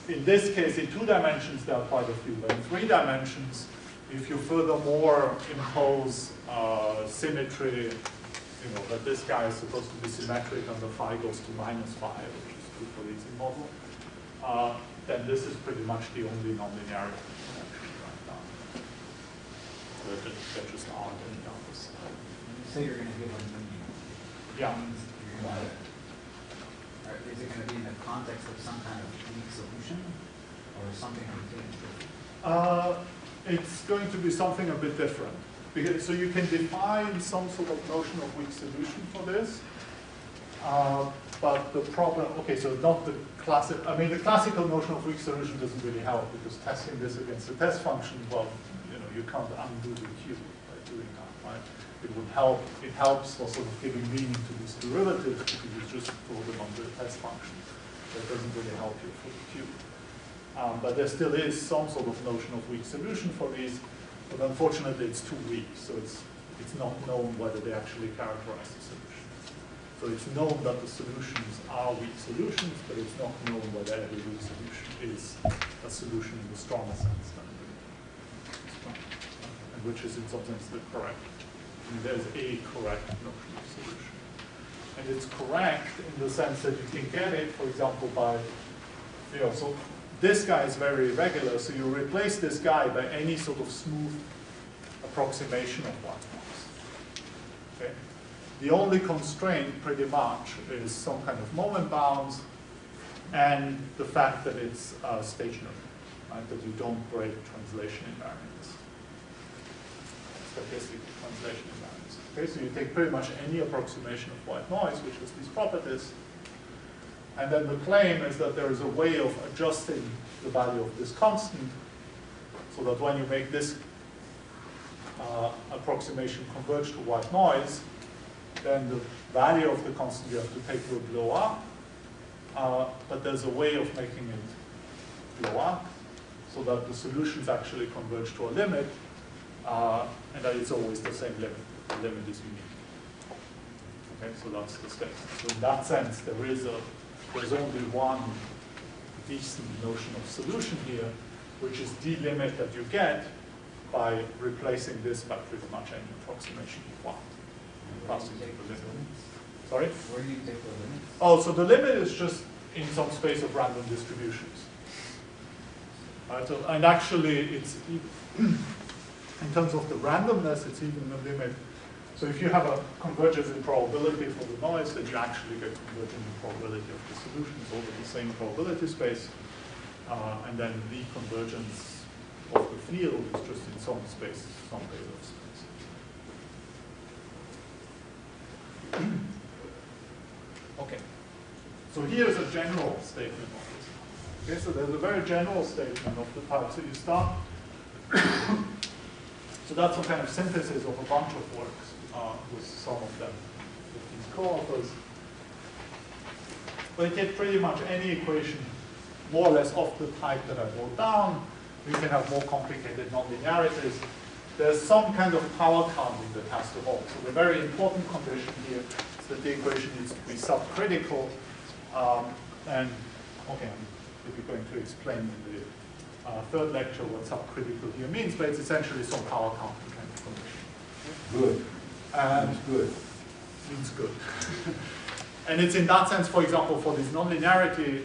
in this case, in two dimensions, there are quite a few, but in three dimensions, if you furthermore impose uh, symmetry, you know, that this guy is supposed to be symmetric and the phi goes to minus phi, which is true for the Ising model, uh, then this is pretty much the only nonlinearity actually write down. There just, aren't any others. Say you're gonna give a meaning, Yeah. that means you're gonna, or is it gonna be in the context of some kind of unique solution, or something completely different? Uh, it's going to be something a bit different. Because, so you can define some sort of notion of weak solution for this. Uh, but the problem, okay, so not the classic, I mean, the classical notion of weak solution doesn't really help because testing this against the test function, well, you know, you can't undo the Q by doing that, right? It would help, it helps for sort of giving meaning to these derivatives because you just throw them onto the test function. That doesn't really help you for the Q. Um, but there still is some sort of notion of weak solution for these, but unfortunately it's too weak, so it's, it's not known whether they actually characterize the solution. So it's known that the solutions are weak solutions, but it's not known whether every weak solution is a solution in the stronger sense than and which is in some sense the correct. I mean, there's a correct notion of solution. And it's correct in the sense that you can get it, for example, by, you know, so this guy is very irregular, so you replace this guy by any sort of smooth approximation of white noise. Okay? The only constraint, pretty much, is some kind of moment bounds and the fact that it's uh, stationary, right? That you don't break translation invariance, statistical translation invariance. Okay, so you take pretty much any approximation of white noise, which has these properties, and then the claim is that there is a way of adjusting the value of this constant so that when you make this uh, approximation converge to white noise, then the value of the constant you have to take will blow up. Uh, but there's a way of making it blow up so that the solutions actually converge to a limit uh, and that it's always the same limit. The limit is unique. Okay, so that's the state. So in that sense, there is a there's only one decent notion of solution here, which is the limit that you get by replacing this by pretty much any approximation you want. Passing the limit. Sorry? Where do you take the limits? Oh, so the limit is just in some space of random distributions. Right, so, and actually, it's even- in terms of the randomness, it's even a limit. So if you have a convergence in probability for the noise, then you actually get convergence in probability of the solutions over the same probability space. Uh, and then the convergence of the field is just in some space, some Taylor space. Okay. So here's a general statement of this. Okay, so there's a very general statement of the type. So you start. so that's a kind of synthesis of a bunch of works uh, with some of them with these co-authors. But you take pretty much any equation more or less of the type that I wrote down. We can have more complicated nonlinearities. There's some kind of power counting that has to hold. So the very important condition here is that the equation needs to be subcritical. Um, and, okay, I'm maybe going to explain in the uh, third lecture what subcritical here means, but it's essentially some power counting kind of condition. Good, And that's good. means good. and it's in that sense, for example, for this nonlinearity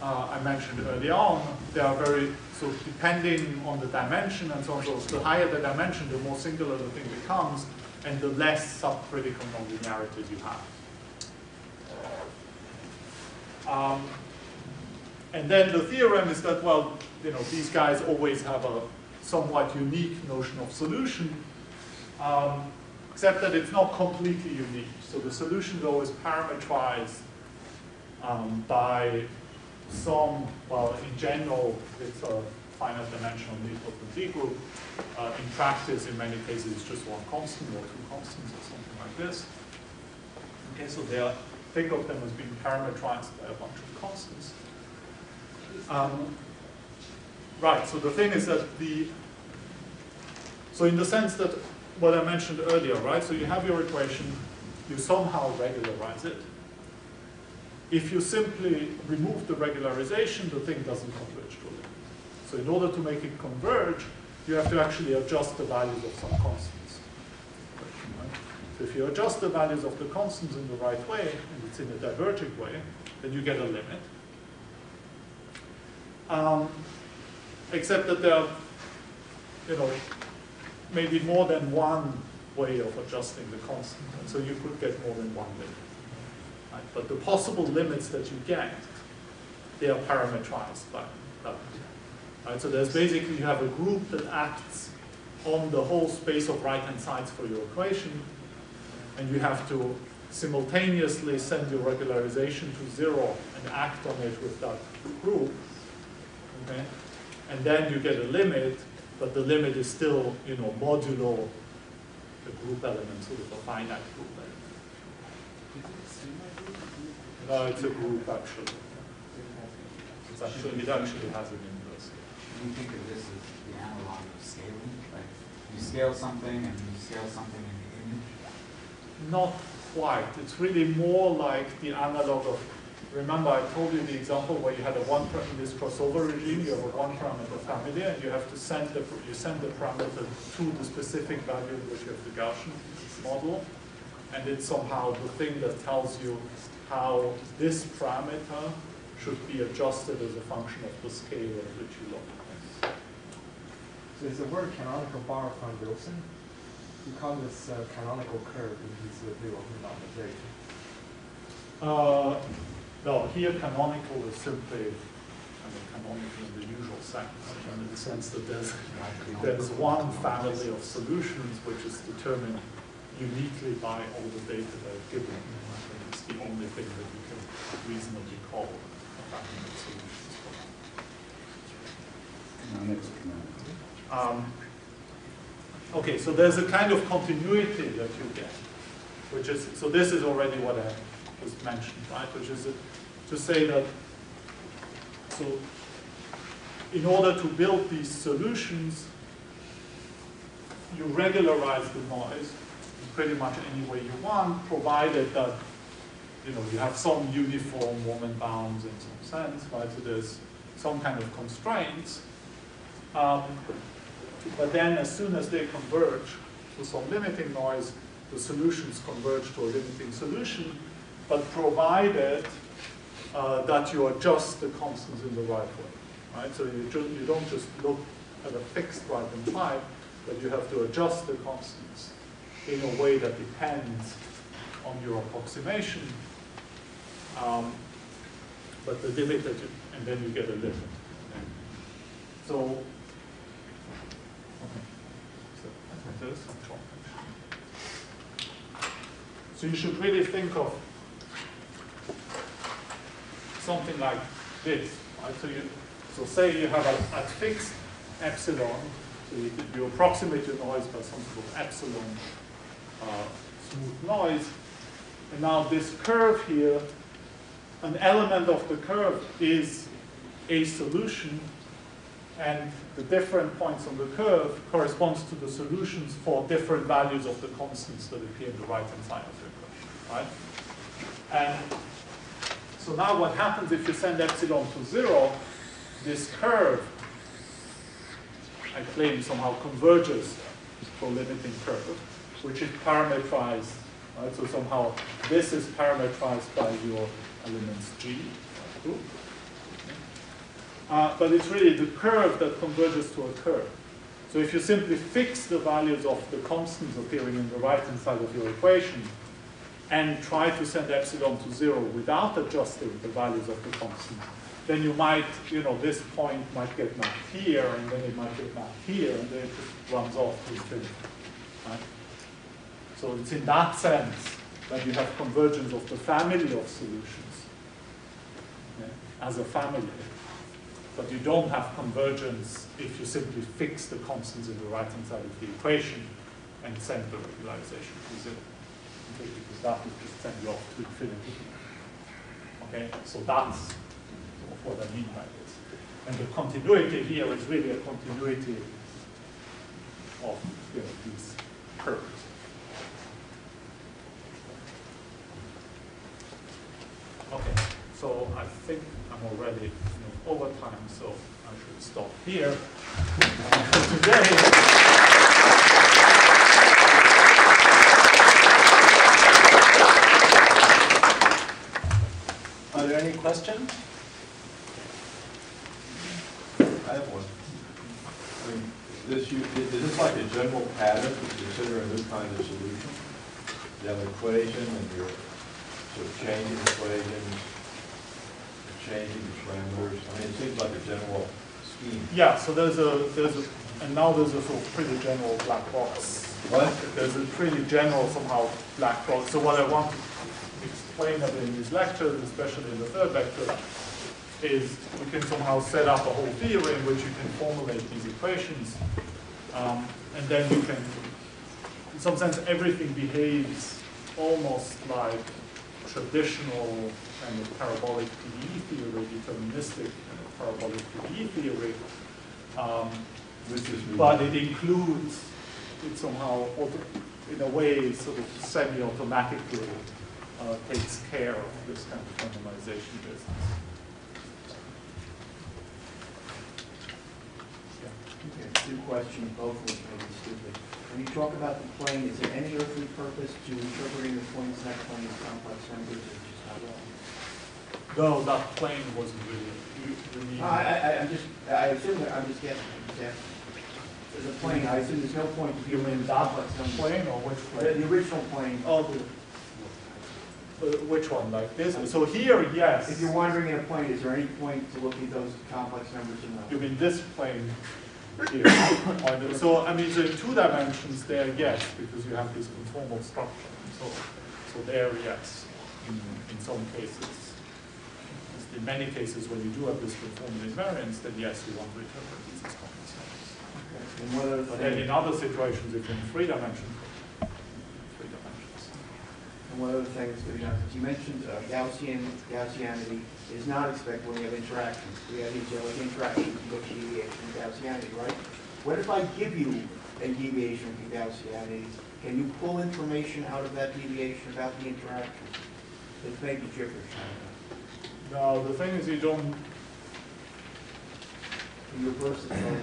uh, I mentioned earlier on, they are very, so depending on the dimension and so on, so the higher the dimension, the more singular the thing becomes, and the less subcritical nonlinearity you have. Um, and then the theorem is that, well, you know, these guys always have a somewhat unique notion of solution, um, except that it's not completely unique. So the solution though is parametrized um, by some, well, in general, it's a finite dimensional nilpotent D group. Uh, in practice, in many cases, it's just one constant or two constants or something like this. Okay, so they are, think of them as being parametrized by a bunch of constants. Um, right, so the thing is that the, so in the sense that what I mentioned earlier, right, so you have your equation, you somehow regularize it. If you simply remove the regularization, the thing doesn't converge to limit. So in order to make it converge, you have to actually adjust the values of some constants. So if you adjust the values of the constants in the right way, and it's in a divergent way, then you get a limit. Um, except that there are, you know, maybe more than one way of adjusting the constant, and so you could get more than one limit. Right? But the possible limits that you get, they are parametrized by that. Right? So there's basically, you have a group that acts on the whole space of right-hand sides for your equation, and you have to simultaneously send your regularization to zero and act on it with that group, okay? And then you get a limit, but the limit is still, you know, modulo the group element, sort of a finite group element. No, it's a group actually. It's actually, it actually has an inverse. Do you think of this as the analog of scaling? Like, you scale something and you scale something in the image? Not quite. It's really more like the analog of, remember I told you the example where you had a one, in this crossover regime, you have a one parameter family and you have to send the, you send the parameter to the specific value which you have the Gaussian model. And it's somehow the thing that tells you how this parameter should be adjusted as a function of the scale at which you look. So is the word canonical borrowed from Wilson? You call this uh, canonical curve in his review of normalization. Uh, no, here canonical is simply, I mean, canonical in the usual sense, in the sense that there's, there's one family of solutions which is determined uniquely by all the data that are given. And it's the only thing that you can reasonably call a family of solutions. Um, okay, so there's a kind of continuity that you get, which is, so this is already what I just mentioned, right? Which is to say that, so in order to build these solutions, you regularize the noise pretty much any way you want, provided that you know you have some uniform moment bounds in some sense, right? So there's some kind of constraints. Um, but then as soon as they converge to some limiting noise, the solutions converge to a limiting solution, but provided uh, that you adjust the constants in the right way. Right? So you, you don't just look at a fixed right and phi, but you have to adjust the constants in a way that depends on your approximation. Um, but the limit that you, and then you get a limit. So, okay. So, so you should really think of something like this, right? So you, so say you have a, a fixed epsilon, so you, you approximate your noise by some sort of epsilon uh, smooth noise, and now this curve here, an element of the curve is a solution, and the different points on the curve corresponds to the solutions for different values of the constants that appear in the right-hand side of the equation, right? And so now what happens if you send epsilon to zero, this curve, I claim somehow converges a limiting curve, which is parametrized, right? So somehow this is parametrized by your elements G. Uh, but it's really the curve that converges to a curve. So if you simply fix the values of the constants appearing in the right-hand side of your equation, and try to send epsilon to zero without adjusting the values of the constant, then you might, you know, this point might get mapped here, and then it might get mapped here, and then it just runs off to infinity. Right? So it's in that sense that you have convergence of the family of solutions as a family. But you don't have convergence if you simply fix the constants in the right-hand side of the equation and send the regularization to zero. That would just send you off to infinity. Okay, so that's what I mean by this. And the continuity here is really a continuity of you know, these curves. Okay, so I think I'm already you know, over time, so I should stop here. For today. Are there any questions? I have one. I mean, this, you, is is this like a general pattern to consider in this kind of solution? You have an equation and you're sort of changing equations, changing the parameters. I mean, it seems like a general scheme. Yeah, so there's a, there's a, and now there's a sort of pretty general black box. What? There's a pretty general somehow black box. So what I want to explain a bit in these lectures, especially in the third lecture, is we can somehow set up a whole theory in which you can formulate these equations. Um, and then you can, in some sense, everything behaves almost like traditional kind of parabolic PDE theory, deterministic kind of parabolic PDE theory. Um, but it includes, it somehow, in a way, sort of semi-automatically uh, takes care of this kind of renormalization business. Okay, Two questions, both of which may be stupid. When you talk about the plane, is there any earthly purpose to interpreting the points in that plane as complex numbers, or just not relevant? No, that plane wasn't really, you, you mean, I, I, I'm just, I assume that, I'm just guessing, I'm just asking. There's a plane, I assume there's no point to you dealing mean with that complex numbers. plane or which The, plane? the original plane. Oh, the, uh, which one, like this? So here, yes. If you're wandering in a plane, is there any point to looking at those complex numbers or You mean this plane here? The- So, I mean, so in two dimensions there, yes, because you have this conformal structure. So, so there, yes, in, in some cases. In many cases, when you do have this conformal invariance, then yes, you want to interpret these as complex numbers. And what But then in other situations, if in three dimensions, three dimensions. And what other things, you know, you mentioned uh, Gaussian, Gaussianity is not expected when you have interactions. We have these like interactions, you get deviation from Gaussianity, right? What if I give you a deviation from Gaussianity? Can you pull information out of that deviation about the interaction? It's maybe gibberish. Now, the thing is, you don't, Can you reverse the flow?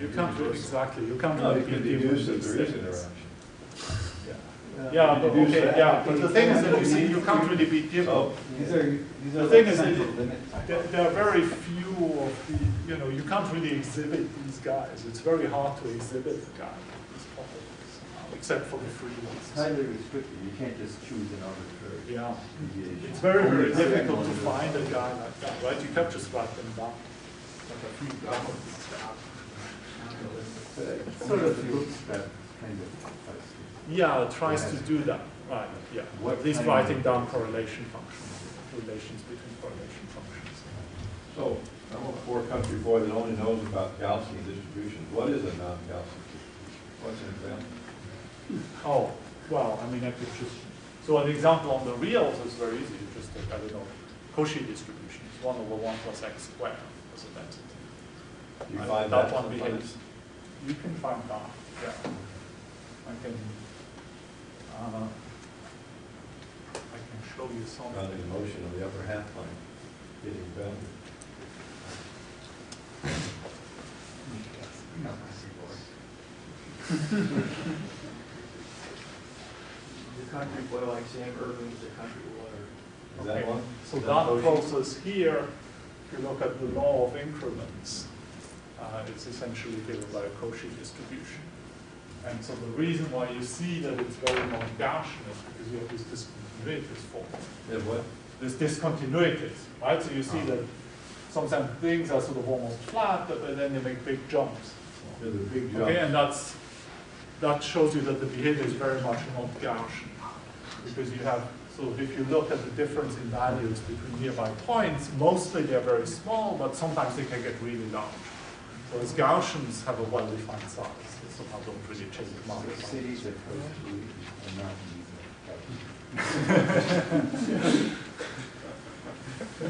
you can't really, exactly, you can't No, really you can give given deduce that these there is interaction. Yeah, but Deduce okay, that. yeah, but the thing is that you see, you can't really be given. So, These are, these The thing like is that central it- limit type. There, there are very few of the, you know, you can't really exhibit these guys. It's very hard to exhibit a guy like this properties, uh, except for the free ones. Highly restricted, you can't just choose an arbitrary Yeah, deviation. it's very, very difficult to find a guy like that, right? You can't just write them down. Like a few guys. It's Sort of bootstrap kind of feisty. Yeah, it tries to do that, right, yeah. What At least writing down correlation functions, relations between correlation functions. so, I'm a poor country boy that only knows about Gaussian distributions. What is a non-Gaussian distribution? What's an example? Oh, well, I mean, I could just, so an example on the reals is very easy, you just take, I don't know, Cauchy distributions, one over one plus x squared as a density. You find that that one behaves, you can find that, yeah. I can, uh, I can show you some. Found the motion of the upper half plane getting bounded. The country boy like Sam Irving is a country boy. Is that Okay, one? So Is that motion? process here, if you look at the law of increments, uh, it's essentially given by a Cauchy distribution. And so the reason why you see that it's very non-Gaussian is because you have this discontinuities form. Yeah, what? This discontinuities, right? So you see Ah. that sometimes things are sort of almost flat, but then they make big jumps. There's a big jump. Okay, and that's, that shows you that the behavior is very much not Gaussian. because you have, so if you look at the difference in values between nearby points, mostly they're very small, but sometimes they can get really large. Whereas Gaussians have a well-defined size, somehow don't really change much. Cities to are not using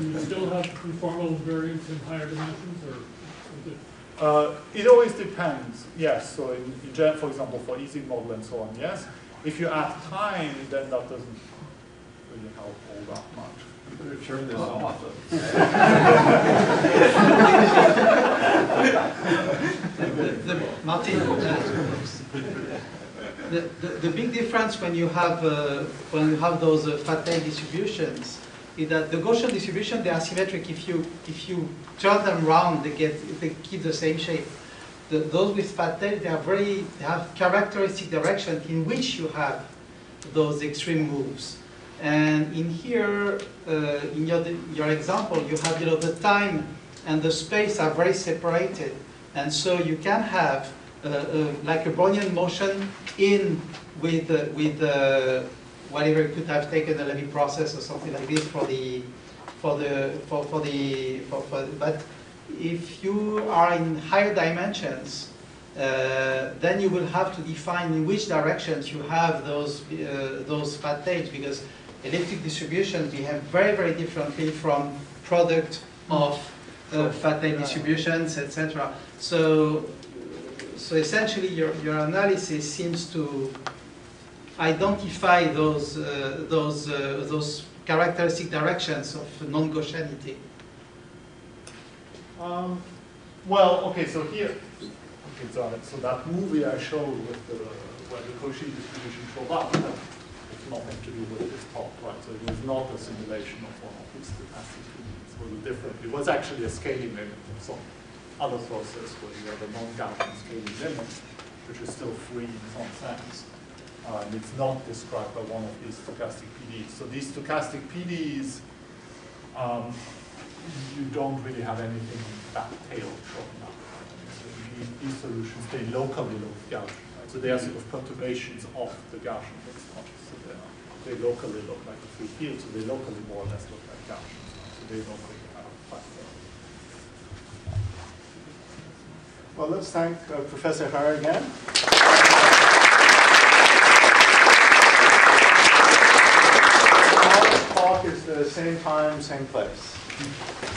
you still have conformal variance in higher dimensions, or is it? Uh, it always depends, yes. So in, in gen, for example, for Ising model and so on, yes. If you add time, then that doesn't really help all that much. You better turn this off. The- the- Martin, uh, the, the, big difference when you have, uh, when you have those uh, fat tail distributions is that the Gaussian distribution, they are symmetric. If you, if you turn them around, they get, they keep the same shape. The, those with fat tail, they are very, they have characteristic direction in which you have those extreme moves. And in here, uh, in your, your example, you have, you know, the time and the space are very separated. And so you can have like a Brownian motion in with, uh, with uh, whatever you could have taken a Levy process or something like this for the, for the, for, for the, for, for, but if you are in higher dimensions, uh, then you will have to define in which directions you have those, uh, those fat tails because elliptic distributions behave very, very differently from product of uh, fat tail distributions, etc. So, so essentially your, your analysis seems to identify those, uh, those, uh, those characteristic directions of non-Gaussianity. Um, well, okay, so here, okay, so, so that movie I showed with the, where the Cauchy distribution showed up, it's nothing to do with this talk, right? So it was not a simulation of one of these units. It was different, it was actually a scaling limit of some other sources where you have a non-Gaussian scaling limit, which is still free in some sense. Uh, and it's not described by one of these stochastic PDEs. So these stochastic PDEs, um, you don't really have anything fat tail showing up. So these, these solutions, they locally look Gaussian, right? So they are sort of perturbations of the Gaussian response. So they, are, they locally look like a free field, so they locally more or less look like Gaussians. So they don't really have fat tail. Well, let's thank uh, Professor Hairer again. Tomorrow's talk is the same time, same place.